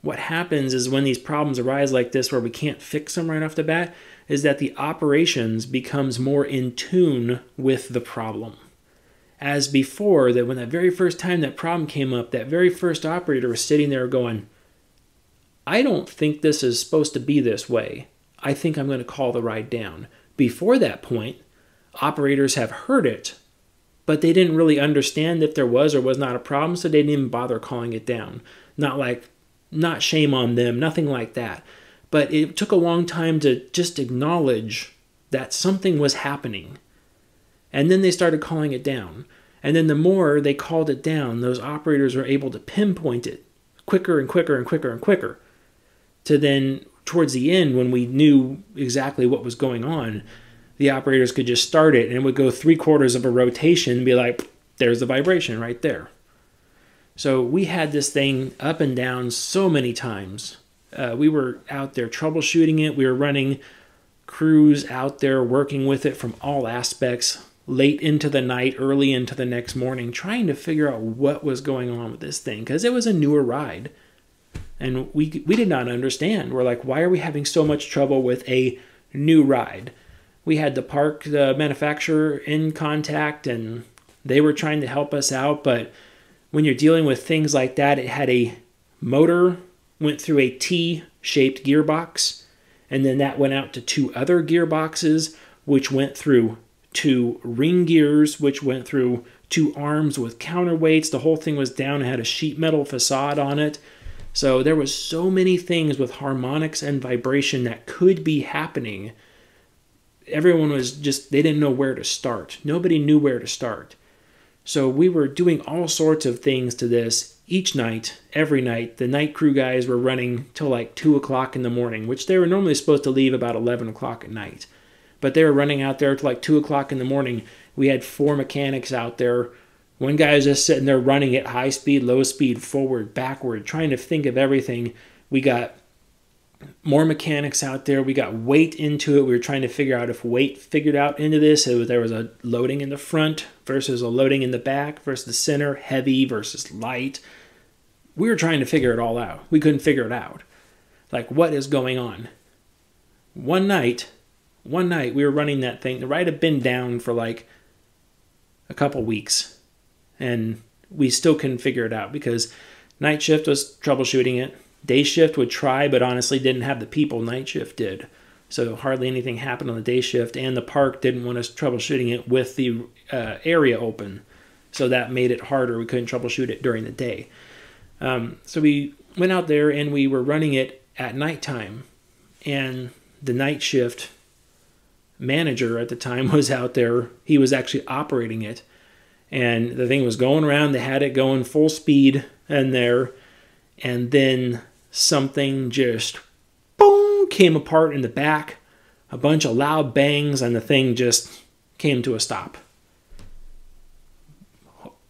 What happens is when these problems arise like this, where we can't fix them right off the bat, is that the operations becomes more in tune with the problem as before that when that very first time that problem came up, that very first operator was sitting there going, I don't think this is supposed to be this way. I think I'm going to call the ride down. Before that point, operators have heard it but they didn't really understand if there was or was not a problem, so they didn't even bother calling it down. Not like, not shame on them, nothing like that. But it took a long time to just acknowledge that something was happening. And then they started calling it down. And then the more they called it down, those operators were able to pinpoint it quicker and quicker and quicker and quicker. To then, towards the end, when we knew exactly what was going on, the operators could just start it and it would go three quarters of a rotation and be like, there's the vibration right there. So we had this thing up and down so many times. Uh, we were out there troubleshooting it. We were running crews out there working with it from all aspects, late into the night, early into the next morning, trying to figure out what was going on with this thing because it was a newer ride. And we, we did not understand. We're like, why are we having so much trouble with a new ride? we had the park the manufacturer in contact and they were trying to help us out but when you're dealing with things like that it had a motor went through a t-shaped gearbox and then that went out to two other gearboxes which went through two ring gears which went through two arms with counterweights. The whole thing was down. Had a sheet metal facade on it. So there was so many things with harmonics and vibration that could be happening. Everyone was just they didn't know where to start. Nobody knew where to start. So we were doing all sorts of things to this each night every night. The night crew guys were running till like 2 o'clock in the morning which they were normally supposed to leave about 11 o'clock at night but they were running out there till like 2 o'clock in the morning we had four mechanics out there one guy was just sitting there running at high speed low speed forward backward trying to think of everything we got more mechanics out there. We got weight into it. We were trying to figure out if weight figured out into this. Was, there was a loading in the front versus a loading in the back versus the center, heavy versus light. We were trying to figure it all out. We couldn't figure it out. Like, what is going on? One night, one night we were running that thing. The ride had been down for like a couple weeks, and we still couldn't figure it out because night shift was troubleshooting it Day shift would try, but honestly didn't have the people night shift did. So hardly anything happened on the day shift, and the park didn't want us troubleshooting it with the uh, area open. So that made it harder. We couldn't troubleshoot it during the day. Um, so we went out there and we were running it at nighttime. And the night shift manager at the time was out there. He was actually operating it. And the thing was going around. They had it going full speed in there. And then something just boom came apart in the back, a bunch of loud bangs, and the thing just came to a stop.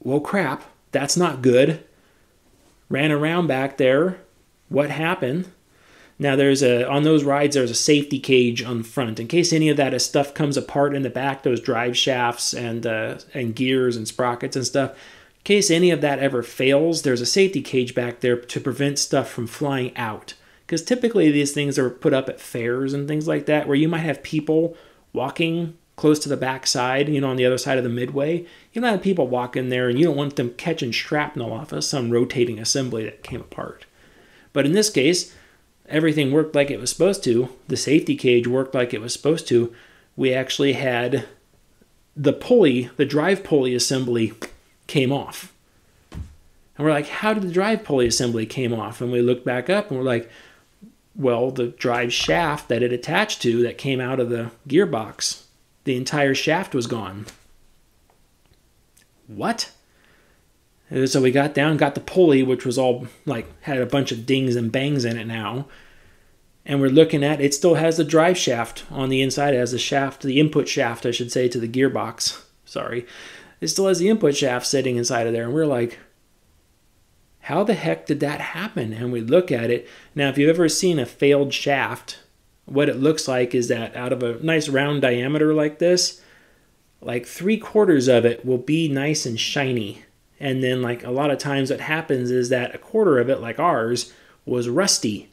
Well, crap, that's not good. Ran around back there. What happened? Now there's a on those rides there's a safety cage on front in case any of that stuff comes apart in the back, those drive shafts and uh, and gears and sprockets and stuff In case any of that ever fails, there's a safety cage back there to prevent stuff from flying out. Because typically these things are put up at fairs and things like that, where you might have people walking close to the back side, you know, on the other side of the midway. You might have people walk in there and you don't want them catching shrapnel off of some rotating assembly that came apart. But in this case, everything worked like it was supposed to. The safety cage worked like it was supposed to. We actually had the pulley, the drive pulley assembly came off. And we're like, how did the drive pulley assembly came off? And we look back up and we're like, well, the drive shaft that it attached to that came out of the gearbox, the entire shaft was gone. What? And so we got down, got the pulley, which was all like had a bunch of dings and bangs in it now. And we're looking at it still has the drive shaft on the inside. It has the shaft, the input shaft, I should say, to the gearbox. Sorry it still has the input shaft sitting inside of there. And we're like, how the heck did that happen? And we look at it. Now, if you've ever seen a failed shaft, what it looks like is that out of a nice round diameter like this, like three quarters of it will be nice and shiny. And then, like a lot of times, what happens is that a quarter of it, like ours, was rusty.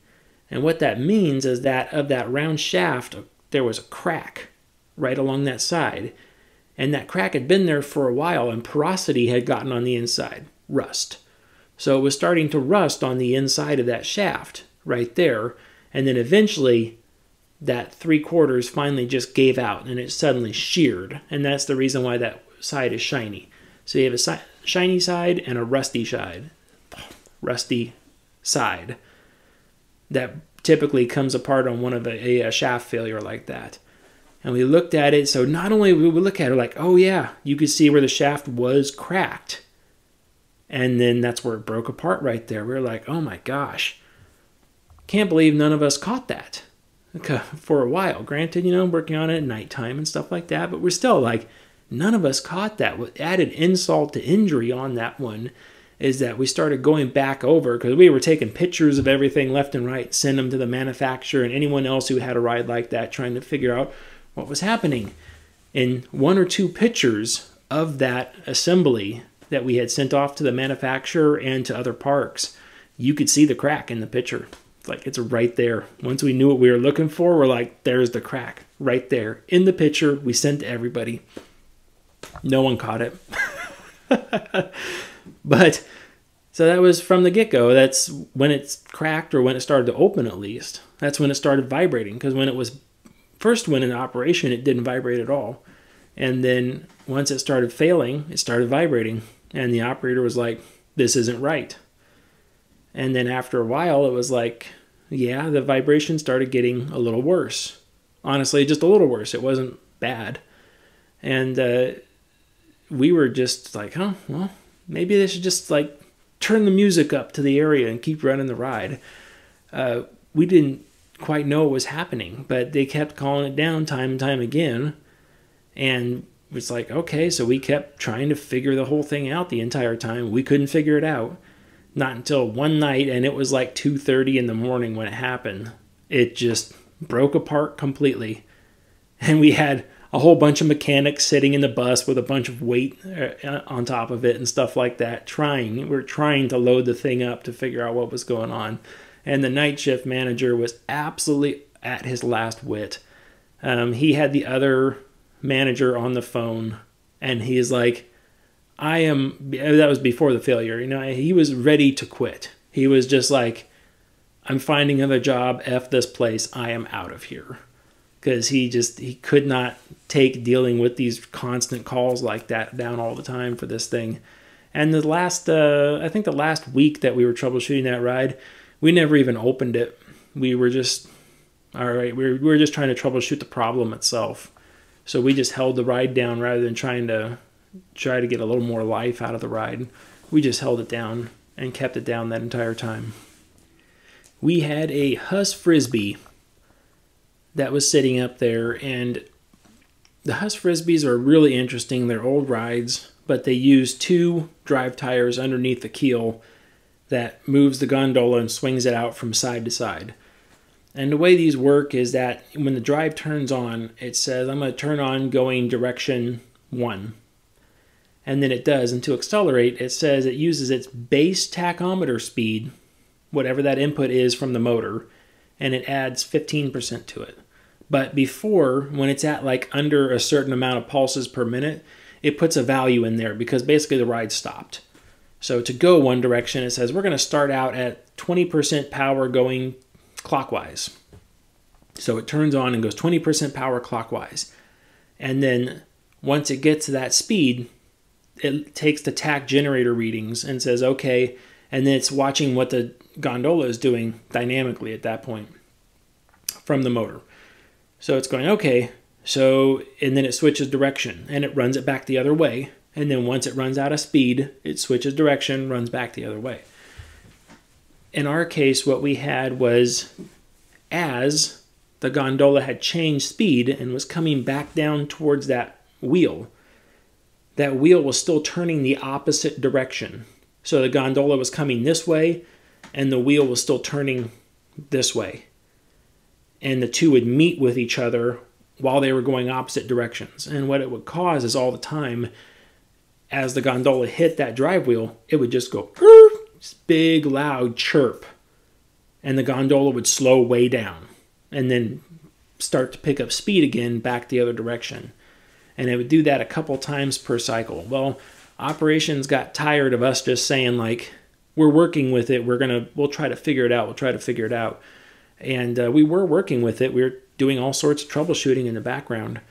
And what that means is that of that round shaft, there was a crack right along that side and that crack had been there for a while and porosity had gotten on the inside, rust. So it was starting to rust on the inside of that shaft right there, and then eventually that three quarters finally just gave out and it suddenly sheared, and that's the reason why that side is shiny. So you have a si- shiny side and a rusty side. Rusty side that typically comes apart on one of a, a shaft failure like that. And we looked at it. So not only we would look at it like, oh yeah, you could see where the shaft was cracked. And then that's where it broke apart right there. We were like, oh my gosh. Can't believe none of us caught that for a while. Granted, you know, working on it at nighttime and stuff like that, but we're still like, none of us caught that. What added insult to injury on that one is that we started going back over because we were taking pictures of everything left and right, send them to the manufacturer and anyone else who had a ride like that, trying to figure out what was happening. In one or two pictures of that assembly that we had sent off to the manufacturer and to other parks, you could see the crack in the picture. Like it's right there. Once we knew what we were looking for, we're like, there's the crack right there in the picture we sent to everybody. No one caught it. but so that was from the get go. That's when it's cracked or when it started to open, at least. That's when it started vibrating. Because when it was first went in operation, it didn't vibrate at all. And then once it started failing, it started vibrating. And the operator was like, this isn't right. And then after a while, it was like, yeah, the vibration started getting a little worse. Honestly, just a little worse. It wasn't bad. And uh, we were just like, huh, well, maybe they should just like turn the music up to the area and keep running the ride. Uh, we didn't quite know what was happening, but they kept calling it down time and time again. And it's like, okay, so we kept trying to figure the whole thing out the entire time. We couldn't figure it out. Not until one night, and it was like 2:30 in the morning when it happened. It just broke apart completely. And we had a whole bunch of mechanics sitting in the bus with a bunch of weight uh, on top of it and stuff like that, trying. We we're trying to load the thing up to figure out what was going on. And the night shift manager was absolutely at his last wit. Um, he had the other manager on the phone, and he's like, I am, that was before the failure. You know, he was ready to quit. He was just like, I'm finding another job. F this place. I am out of here because he just he could not take dealing with these constant calls like that down all the time for this thing. And the last, uh, I think the last week that we were troubleshooting that ride, we never even opened it. We were just, all right, we were, we were just trying to troubleshoot the problem itself. So we just held the ride down rather than trying to try to get a little more life out of the ride. We just held it down and kept it down that entire time. We had a Huss Frisbee that was sitting up there. And the Huss Frisbees are really interesting. They're old rides, but they use two drive tires underneath the keel that moves the gondola and swings it out from side to side. And the way these work is that when the drive turns on, it says, I'm going to turn on going direction one. And then it does. And to accelerate, it says it uses its base tachometer speed, whatever that input is from the motor, and it adds 15% to it. But before, when it's at like under a certain amount of pulses per minute, it puts a value in there because basically the ride stopped. So to go one direction, it says we're going to start out at 20% power going clockwise. So it turns on and goes 20% power clockwise. And then once it gets to that speed, it takes the tach generator readings and says, okay, and then it's watching what the gondola is doing dynamically at that point from the motor. So it's going, okay, so, and then it switches direction and it runs it back the other way. And then once it runs out of speed, it switches direction, runs back the other way. In our case, what we had was as the gondola had changed speed and was coming back down towards that wheel, that wheel was still turning the opposite direction. So the gondola was coming this way and the wheel was still turning this way and the two would meet with each other while they were going opposite directions. And what it would cause is all the time, as the gondola hit that drive wheel, it would just go big, loud chirp, and the gondola would slow way down and then start to pick up speed again back the other direction. And it would do that a couple times per cycle. Well, operations got tired of us just saying, like, we're working with it, we're gonna, we'll try to figure it out, we'll try to figure it out and uh, we were working with it. We were doing all sorts of troubleshooting in the background,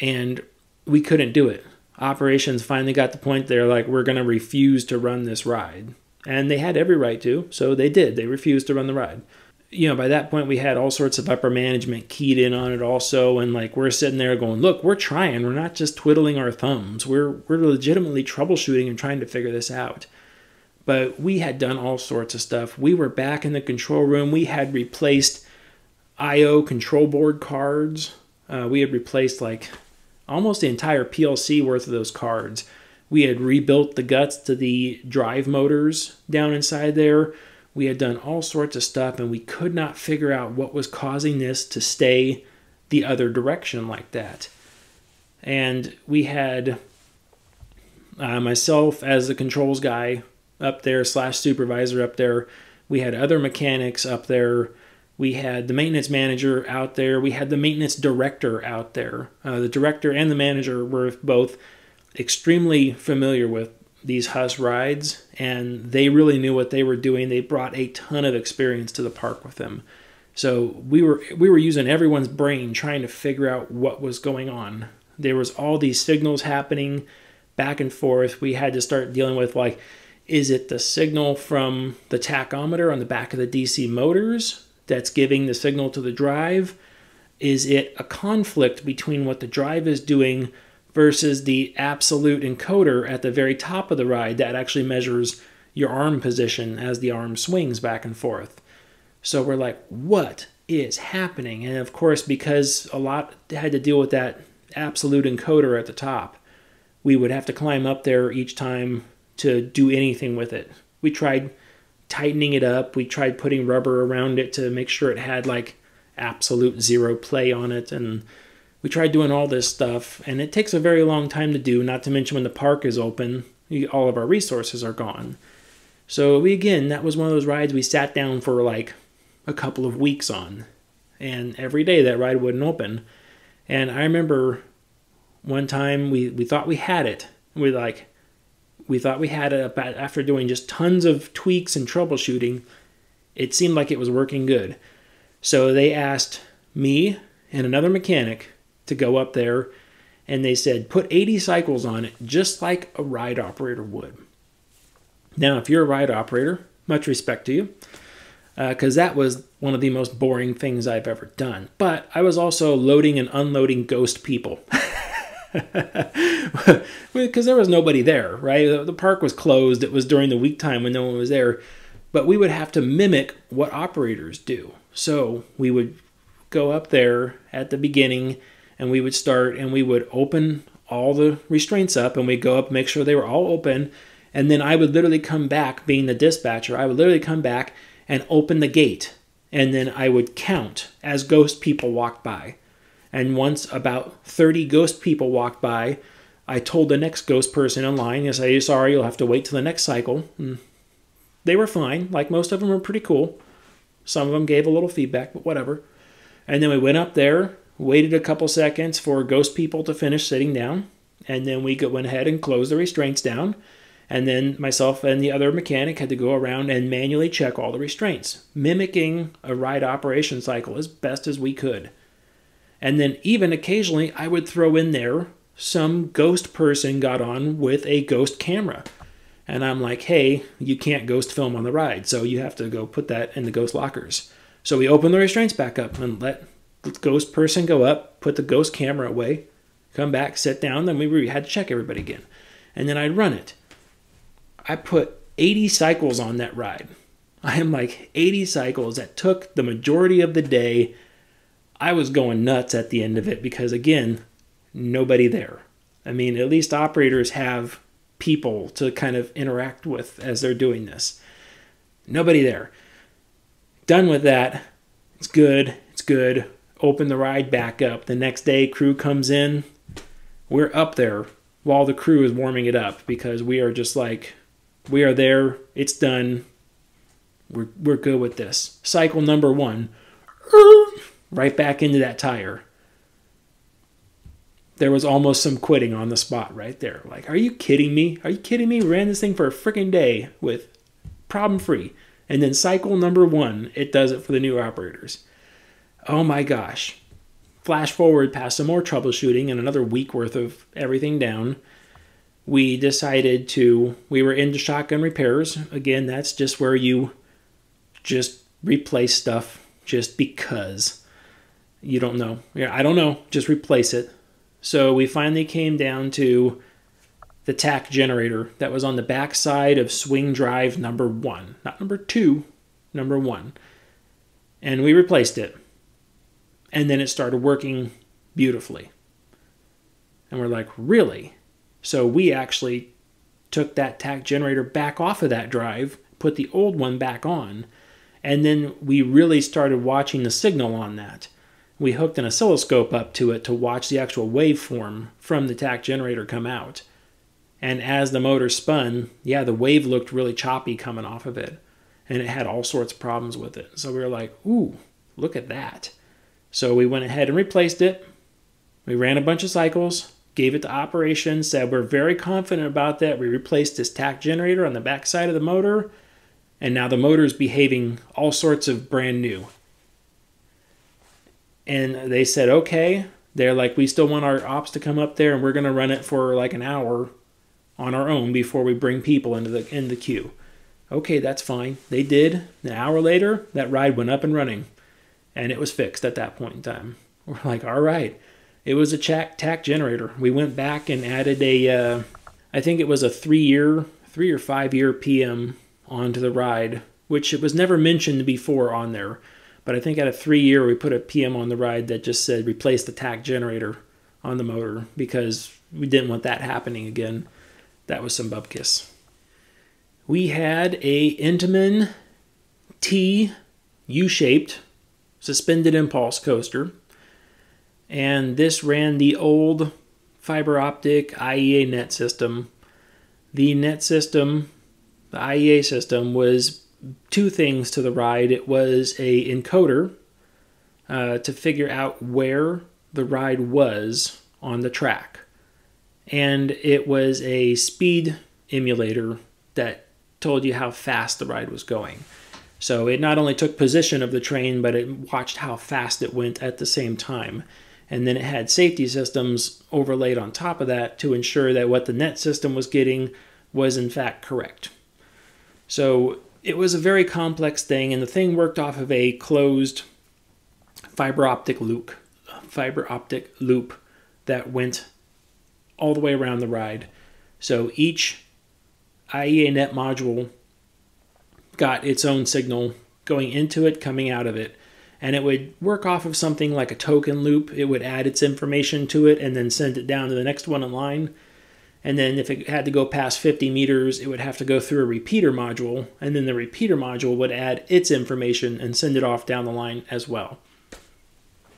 and we couldn't do it. operations finally got the point they're like, we're going to refuse to run this ride. And they had every right to, so they did. They refused to run the ride. You know, by that point, we had all sorts of upper management keyed in on it also. And like, we're sitting there going, look, we're trying. We're not just twiddling our thumbs. We're, we're legitimately troubleshooting and trying to figure this out. But we had done all sorts of stuff. We were back in the control room. We had replaced I/O control board cards. Uh, we had replaced like almost the entire PLC worth of those cards. We had rebuilt the guts to the drive motors down inside there. We had done all sorts of stuff, and we could not figure out what was causing this to stay the other direction like that. And we had uh, myself as the controls guy up there slash supervisor up there. We had other mechanics up there. We had the maintenance manager out there. We had the maintenance director out there. Uh, the director and the manager were both extremely familiar with these Huss rides, and they really knew what they were doing. They brought a ton of experience to the park with them. So we were we were using everyone's brain trying to figure out what was going on. There was all these signals happening back and forth. We had to start dealing with like is it the signal from the tachometer on the back of the DC motors that's giving the signal to the drive? Is it a conflict between what the drive is doing versus the absolute encoder at the very top of the ride that actually measures your arm position as the arm swings back and forth? So we're like, what is happening? And of course, because a lot had to deal with that absolute encoder at the top, we would have to climb up there each time to do anything with it. We tried tightening it up, we tried putting rubber around it to make sure it had like absolute zero play on it and we tried doing all this stuff and it takes a very long time to do not to mention when the park is open all of our resources are gone. So we again that was one of those rides we sat down for like a couple of weeks on and every day that ride wouldn't open. And i remember one time we, we thought we had it. We like we thought we had it after doing just tons of tweaks and troubleshooting. It seemed like it was working good. So they asked me and another mechanic to go up there and they said put 80 cycles on it just like a ride operator would. Now, if you're a ride operator, much respect to you because uh, that was one of the most boring things I've ever done. But I was also loading and unloading ghost people. because there was nobody there, right? The park was closed. It was during the week time when no one was there. But we would have to mimic what operators do. So we would go up there at the beginning and we would start and we would open all the restraints up and we'd go up, make sure they were all open. And then I would literally come back, being the dispatcher, I would literally come back and open the gate. And then I would count as ghost people walked by. And once about 30 ghost people walked by, I told the next ghost person in line, I say, sorry, you'll have to wait till the next cycle. And they were fine. Like most of them were pretty cool. Some of them gave a little feedback, but whatever. And then we went up there, waited a couple seconds for ghost people to finish sitting down. And then we went ahead and closed the restraints down. And then myself and the other mechanic had to go around and manually check all the restraints, mimicking a ride operation cycle as best as we could. And then, even occasionally, I would throw in there some ghost person got on with a ghost camera. And I'm like, hey, you can't ghost film on the ride, so you have to go put that in the ghost lockers. So we open the restraints back up and let the ghost person go up, put the ghost camera away, come back, sit down, then we had to check everybody again. And then I'd run it. I put 80 cycles on that ride. I am like 80 cycles that took the majority of the day I was going nuts at the end of it because, again, nobody there. I mean, at least operators have people to kind of interact with as they're doing this. Nobody there. Done with that. It's good. It's good. Open the ride back up. The next day, crew comes in. We're up there while the crew is warming it up because we are just like, we are there. It's done. We're, we're good with this. Cycle number one right back into that tire. There was almost some quitting on the spot right there. Like, are you kidding me? Are you kidding me? Ran this thing for a freaking day with problem free. And then cycle number one, it does it for the new operators. Oh my gosh. Flash forward past some more troubleshooting and another week worth of everything down. we decided to, we were into shotgun repairs. Again, that's just where you just replace stuff just because you don't know. Yeah, I don't know. Just replace it. So we finally came down to the tach generator that was on the back side of swing drive number one, not number two, number one. And we replaced it. And then it started working beautifully. And we're like, really? So we actually took that tach generator back off of that drive, put the old one back on, and then we really started watching the signal on that. We hooked an oscilloscope up to it to watch the actual waveform from the tach generator come out. And as the motor spun, yeah, the wave looked really choppy coming off of it. And it had all sorts of problems with it. So we were like, ooh, look at that. So we went ahead and replaced it. We ran a bunch of cycles, gave it to operation, said we're very confident about that. We replaced this tach generator on the back side of the motor, and now the motor is behaving all sorts of brand new. And they said, okay. They're like, we still want our ops to come up there, and we're going to run it for like an hour on our own before we bring people into the in the queue. Okay, that's fine. They did. An hour later, that ride went up and running, and it was fixed at that point in time. We're like, all right. It was a tach generator. We went back and added a, uh, I think it was a three year, three or five year PM onto the ride, which it was never mentioned before on there. But I think at a three year, we put a PM on the ride that just said replace the tach generator on the motor because we didn't want that happening again. That was some bubkiss. We had a Intamin T U-shaped suspended impulse coaster and this ran the old fiber optic IEA net system. The net system, the IEA system, was two things to the ride. It was a encoder uh, to figure out where the ride was on the track, and it was a speed emulator that told you how fast the ride was going. So it not only took position of the train, but it watched how fast it went at the same time and then it had safety systems overlaid on top of that to ensure that what the net system was getting was in fact correct. So it was a very complex thing, and the thing worked off of a closed fiber optic loop, fiber optic loop that went all the way around the ride. So each IEA net module got its own signal going into it, coming out of it and it would work off of something like a token loop. It would add its information to it and then send it down to the next one in line. And then if it had to go past 50 meters, it would have to go through a repeater module, and then the repeater module would add its information and send it off down the line as well.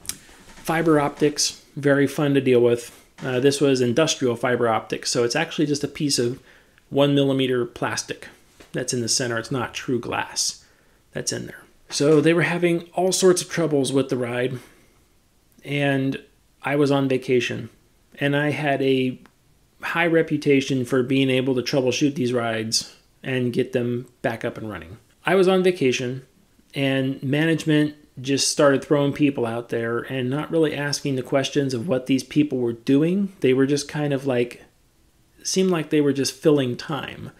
Fiber optics, very fun to deal with. Uh, this was industrial fiber optics, so it's actually just a piece of one millimeter plastic that's in the center. It's not true glass that's in there. So they were having all sorts of troubles with the ride, and I was on vacation, and I had a high reputation for being able to troubleshoot these rides and get them back up and running. I was on vacation, and management just started throwing people out there and not really asking the questions of what these people were doing. They were just kind of like, seemed like they were just filling time.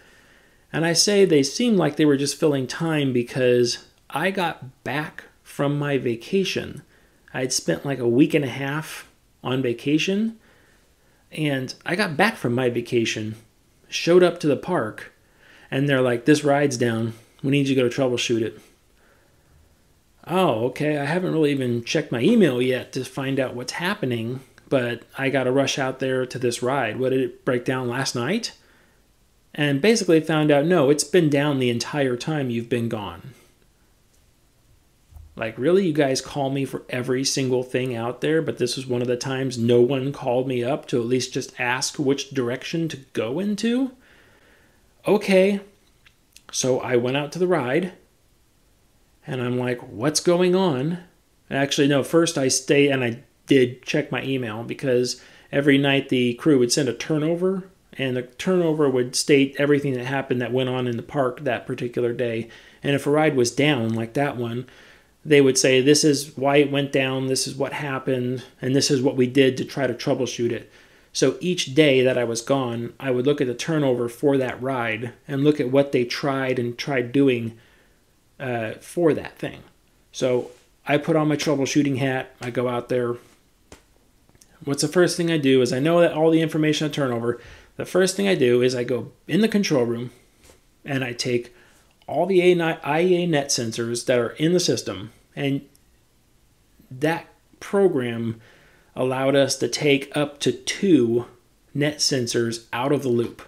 And I say they seemed like they were just filling time because I got back from my vacation. I'd spent like a week and a half on vacation, and I got back from my vacation, showed up to the park, and they're like, This ride's down. We need you to go troubleshoot it. Oh, okay. I haven't really even checked my email yet to find out what's happening, but I got to rush out there to this ride. What did it break down last night? And basically found out no, it's been down the entire time you've been gone. Like, really, you guys call me for every single thing out there, but this was one of the times no one called me up to at least just ask which direction to go into? Okay. So I went out to the ride, and I'm like, what's going on? Actually, no, first I stay and I did check my email because every night the crew would send a turnover, and the turnover would state everything that happened that went on in the park that particular day. And if a ride was down, like that one, they would say, This is why it went down, this is what happened, and this is what we did to try to troubleshoot it. So each day that I was gone, I would look at the turnover for that ride and look at what they tried and tried doing uh, for that thing. So I put on my troubleshooting hat. I go out there. What's the first thing I do is I know that all the information on turnover. The first thing I do is I go in the control room and I take all the IEA net sensors that are in the system and that program allowed us to take up to two net sensors out of the loop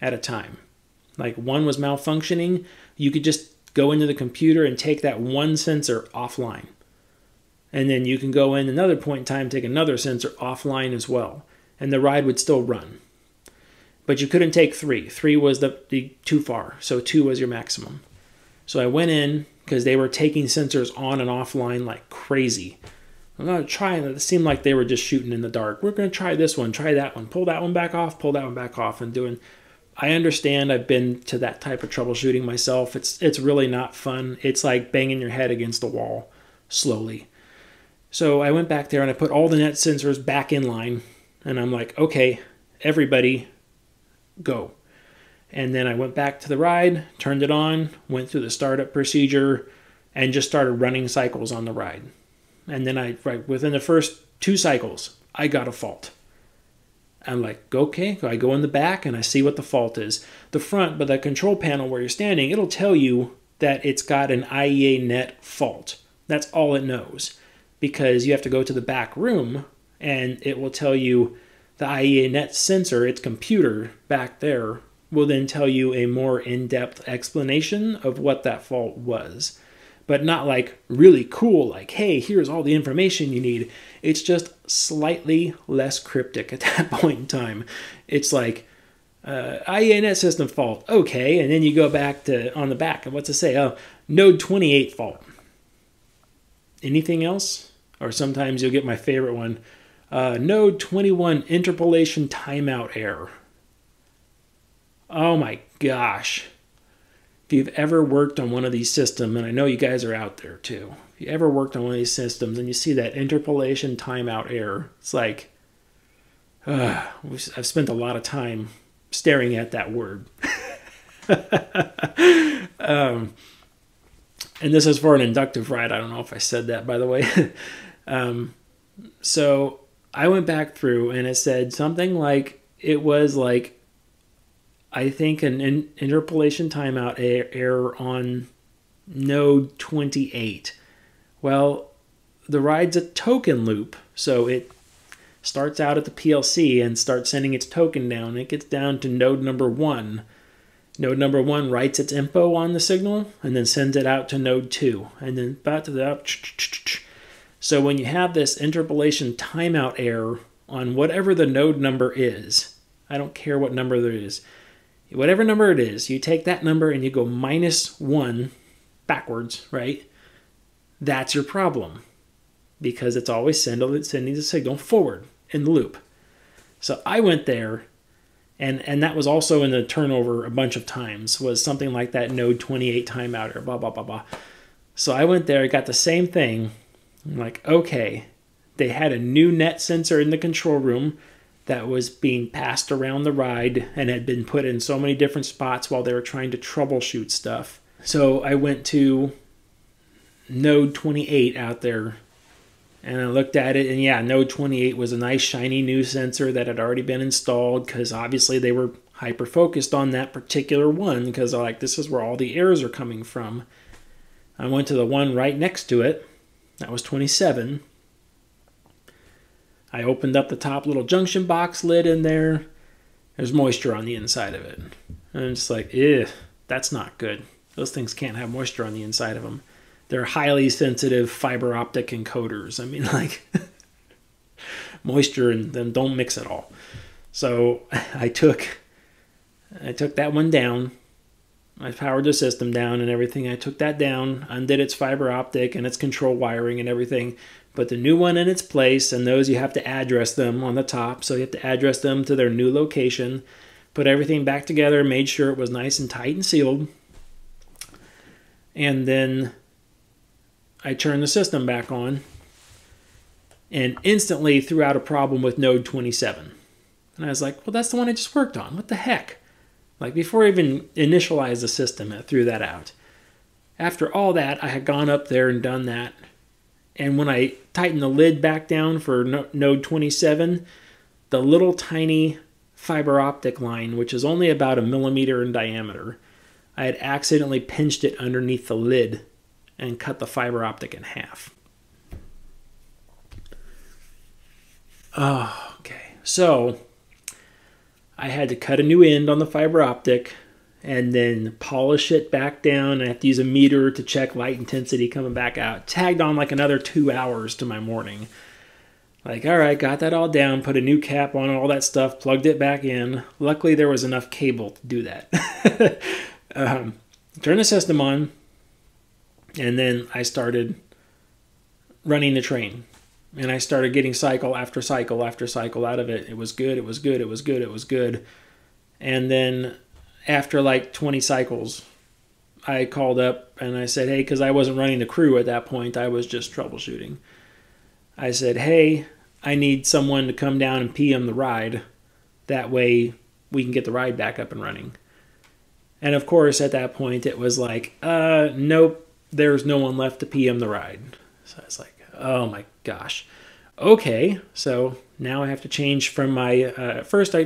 at a time. Like one was malfunctioning, you could just go into the computer and take that one sensor offline. And then you can go in another point in time, take another sensor offline as well. And the ride would still run. But you couldn't take three. Three was the, the too far. So two was your maximum. So I went in because they were taking sensors on and offline like crazy. I'm to try, it seemed like they were just shooting in the dark. We're going to try this one, try that one, pull that one back off, pull that one back off, and doing. I understand. I've been to that type of troubleshooting myself. It's it's really not fun. It's like banging your head against the wall slowly. So I went back there and I put all the net sensors back in line, and I'm like, okay, everybody, go. And then I went back to the ride, turned it on, went through the startup procedure, and just started running cycles on the ride. And then I, right within the first two cycles, I got a fault. I'm like, okay, I go in the back and I see what the fault is. The front, but the control panel where you're standing, it'll tell you that it's got an IEA net fault. That's all it knows because you have to go to the back room and it will tell you the IEA net sensor, its computer back there, will then tell you a more in depth explanation of what that fault was. But not like really cool, like, hey, here's all the information you need. It's just slightly less cryptic at that point in time. It's like, uh, IEA net system fault, okay, and then you go back to on the back, and what's it say? Oh, node 28 fault. Anything else? Or sometimes you'll get my favorite one uh, node 21 interpolation timeout error. Oh my gosh. If you've ever worked on one of these systems, and I know you guys are out there too, if you ever worked on one of these systems and you see that interpolation timeout error, it's like, uh, I've spent a lot of time staring at that word. um, and this is for an inductive ride. I don't know if I said that, by the way. um, so I went back through and it said something like it was like I think an in- interpolation timeout error on node 28. Well, the ride's a token loop, so it starts out at the PLC and starts sending its token down. It gets down to node number one. Node number one writes its info on the signal and then sends it out to node two, and then back to the. So when you have this interpolation timeout error on whatever the node number is, I don't care what number there is, whatever number it is, you take that number and you go minus one backwards, right? That's your problem because it's always sending the signal forward in the loop. So I went there and and that was also in the turnover a bunch of times was something like that node 28 timeout or blah blah blah blah. So I went there, got the same thing. I'm like, okay, they had a new net sensor in the control room that was being passed around the ride and had been put in so many different spots while they were trying to troubleshoot stuff. So I went to Node 28 out there and I looked at it, and yeah, Node 28 was a nice shiny new sensor that had already been installed because obviously they were hyper focused on that particular one because like this is where all the errors are coming from. I went to the one right next to it, that was 27, I opened up the top little junction box lid in there. There's moisture on the inside of it. And I'm just like, ew, that's not good. Those things can't have moisture on the inside of them. They're highly sensitive fiber optic encoders. I mean, like, moisture and them don't mix at all. So I took, I took that one down. I powered the system down and everything. I took that down, undid its fiber optic and its control wiring and everything, put the new one in its place, and those you have to address them on the top. So you have to address them to their new location. Put everything back together, made sure it was nice and tight and sealed. And then I turned the system back on. and instantly threw out a problem with node 27. And I was like, well, that's the one I just worked on. What the heck? Like before I even initialized the system, I threw that out. After all that, I had gone up there and done that. And when I tightened the lid back down for no- node 27, the little tiny fiber optic line, which is only about a millimeter in diameter, I had accidentally pinched it underneath the lid and cut the fiber optic in half. Oh, okay. So I had to cut a new end on the fiber optic and then polish it back down. I have to use a meter to check light intensity coming back out. Tagged on like another two hours to my morning. Like, all right, got that all down, put a new cap on all that stuff, plugged it back in. Luckily, there was enough cable to do that. um, turn the system on, and then I started running the train. And I started getting cycle after cycle after cycle out of it. It was good, it was good, it was good, it was good. And then after like 20 cycles, I called up and I said, hey, because I wasn't running the crew at that point, I was just troubleshooting. I said, hey, I need someone to come down and PM the ride. That way we can get the ride back up and running. And of course, at that point, it was like, uh, nope, there's no one left to PM the ride. So I was like, oh my gosh. Okay, so now I have to change from my. Uh, first, I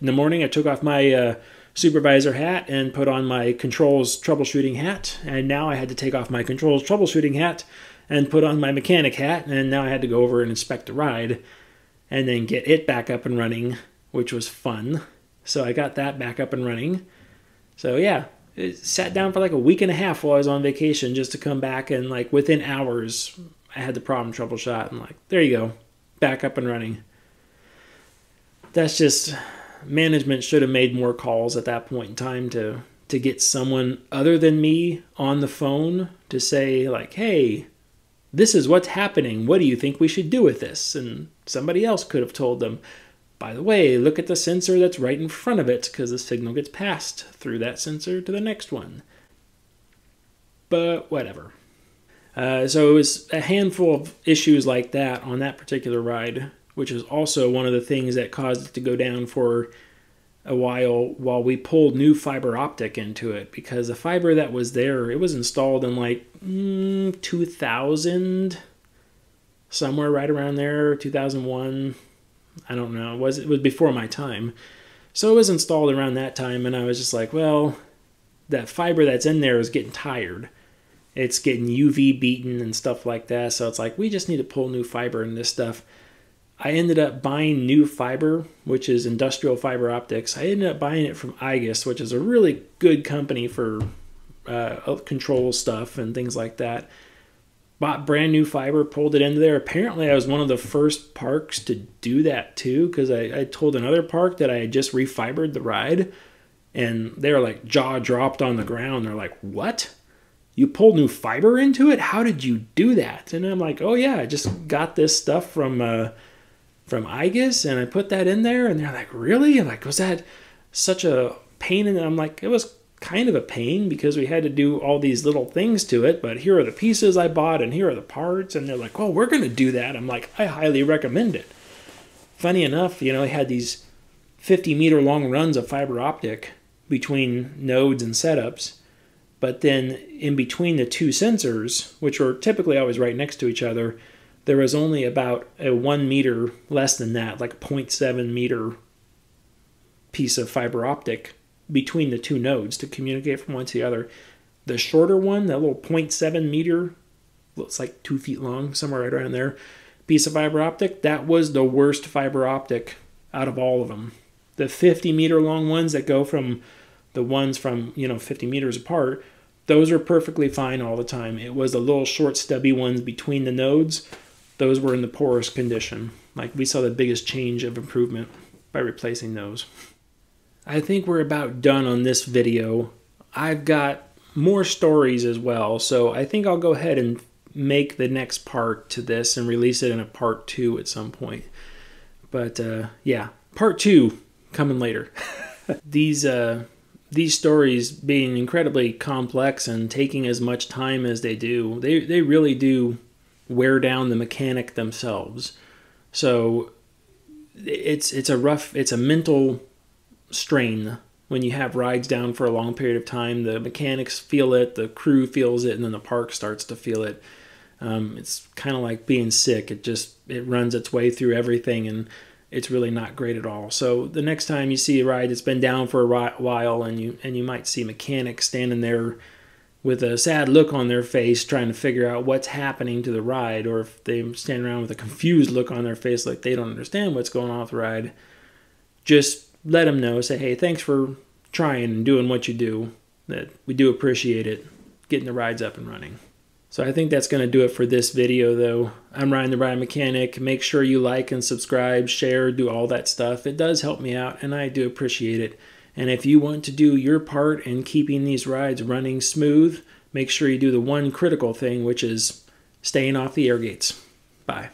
in the morning I took off my uh, supervisor hat and put on my controls troubleshooting hat, and now I had to take off my controls troubleshooting hat and put on my mechanic hat, and now I had to go over and inspect the ride and then get it back up and running, which was fun. So I got that back up and running. So yeah, it sat down for like a week and a half while I was on vacation just to come back and like within hours I had the problem troubleshot and like there you go, back up and running. That's just management should have made more calls at that point in time to to get someone other than me on the phone to say like, "Hey, this is what's happening. What do you think we should do with this?" And somebody else could have told them, "By the way, look at the sensor that's right in front of it because the signal gets passed through that sensor to the next one." But whatever. Uh, so it was a handful of issues like that on that particular ride, which is also one of the things that caused it to go down for a while while we pulled new fiber optic into it because the fiber that was there it was installed in like mm, 2000 somewhere right around there 2001 i don't know. It was it was before my time. So it was installed around that time and i was just like well that fiber that's in there is getting tired it's getting uv beaten and stuff like that so it's like we just need to pull new fiber and this stuff I ended up buying new fiber, which is industrial fiber optics. I ended up buying it from IGUS, which is a really good company for uh, control stuff and things like that. Bought brand new fiber, pulled it into there. Apparently, I was one of the first parks to do that too, because I, I told another park that I had just refibered the ride, and they were like jaw dropped on the ground. They're like, "What? You pulled new fiber into it? How did you do that?" And I'm like, "Oh yeah, I just got this stuff from." Uh, from IGUS and I put that in there and they're like, really? And like, was that such a pain? And I'm like, it was kind of a pain because we had to do all these little things to it, but here are the pieces I bought and here are the parts. And they're like, well, we're going to do that. I'm like, I highly recommend it. Funny enough, you know, I had these 50 meter long runs of fiber optic between nodes and setups. But then in between the two sensors, which were typically always right next to each other, there was only about a one meter less than that, like a 0.7 meter piece of fiber optic between the two nodes to communicate from one to the other. The shorter one, that little 0.7 meter, looks like two feet long, somewhere right around there, piece of fiber optic, that was the worst fiber optic out of all of them. The 50 meter long ones that go from the ones from, you know, 50 meters apart, those are perfectly fine all the time. It was the little short, stubby ones between the nodes those were in the poorest condition. Like we saw the biggest change of improvement by replacing those. I think we're about done on this video. I've got more stories as well, so I think I'll go ahead and make the next part to this and release it in a part two at some point. But uh, yeah, part two coming later. these uh, these stories being incredibly complex and taking as much time as they do, they they really do wear down the mechanic themselves. So it's it's a rough it's a mental strain when you have rides down for a long period of time. The mechanics feel it, the crew feels it, and then the park starts to feel it. Um, it's kind of like being sick. It just it runs its way through everything, and it's really not great at all. So the next time you see a ride that's been down for a while, and you and you might see mechanics standing there with a sad look on their face trying to figure out what's happening to the ride, or if they stand around with a confused look on their face like they don't understand what's going on with the ride, just let them know. Say, hey, thanks for trying and doing what you do. That we do appreciate it, getting the rides up and running. So I think that's going to do it for this video, though. I'm Ryan the Ride Mechanic. Make sure you like and subscribe, share, do all that stuff. It does help me out, and I do appreciate it. And if you want to do your part in keeping these rides running smooth, make sure you do the one critical thing, which is staying off the air gates. Bye.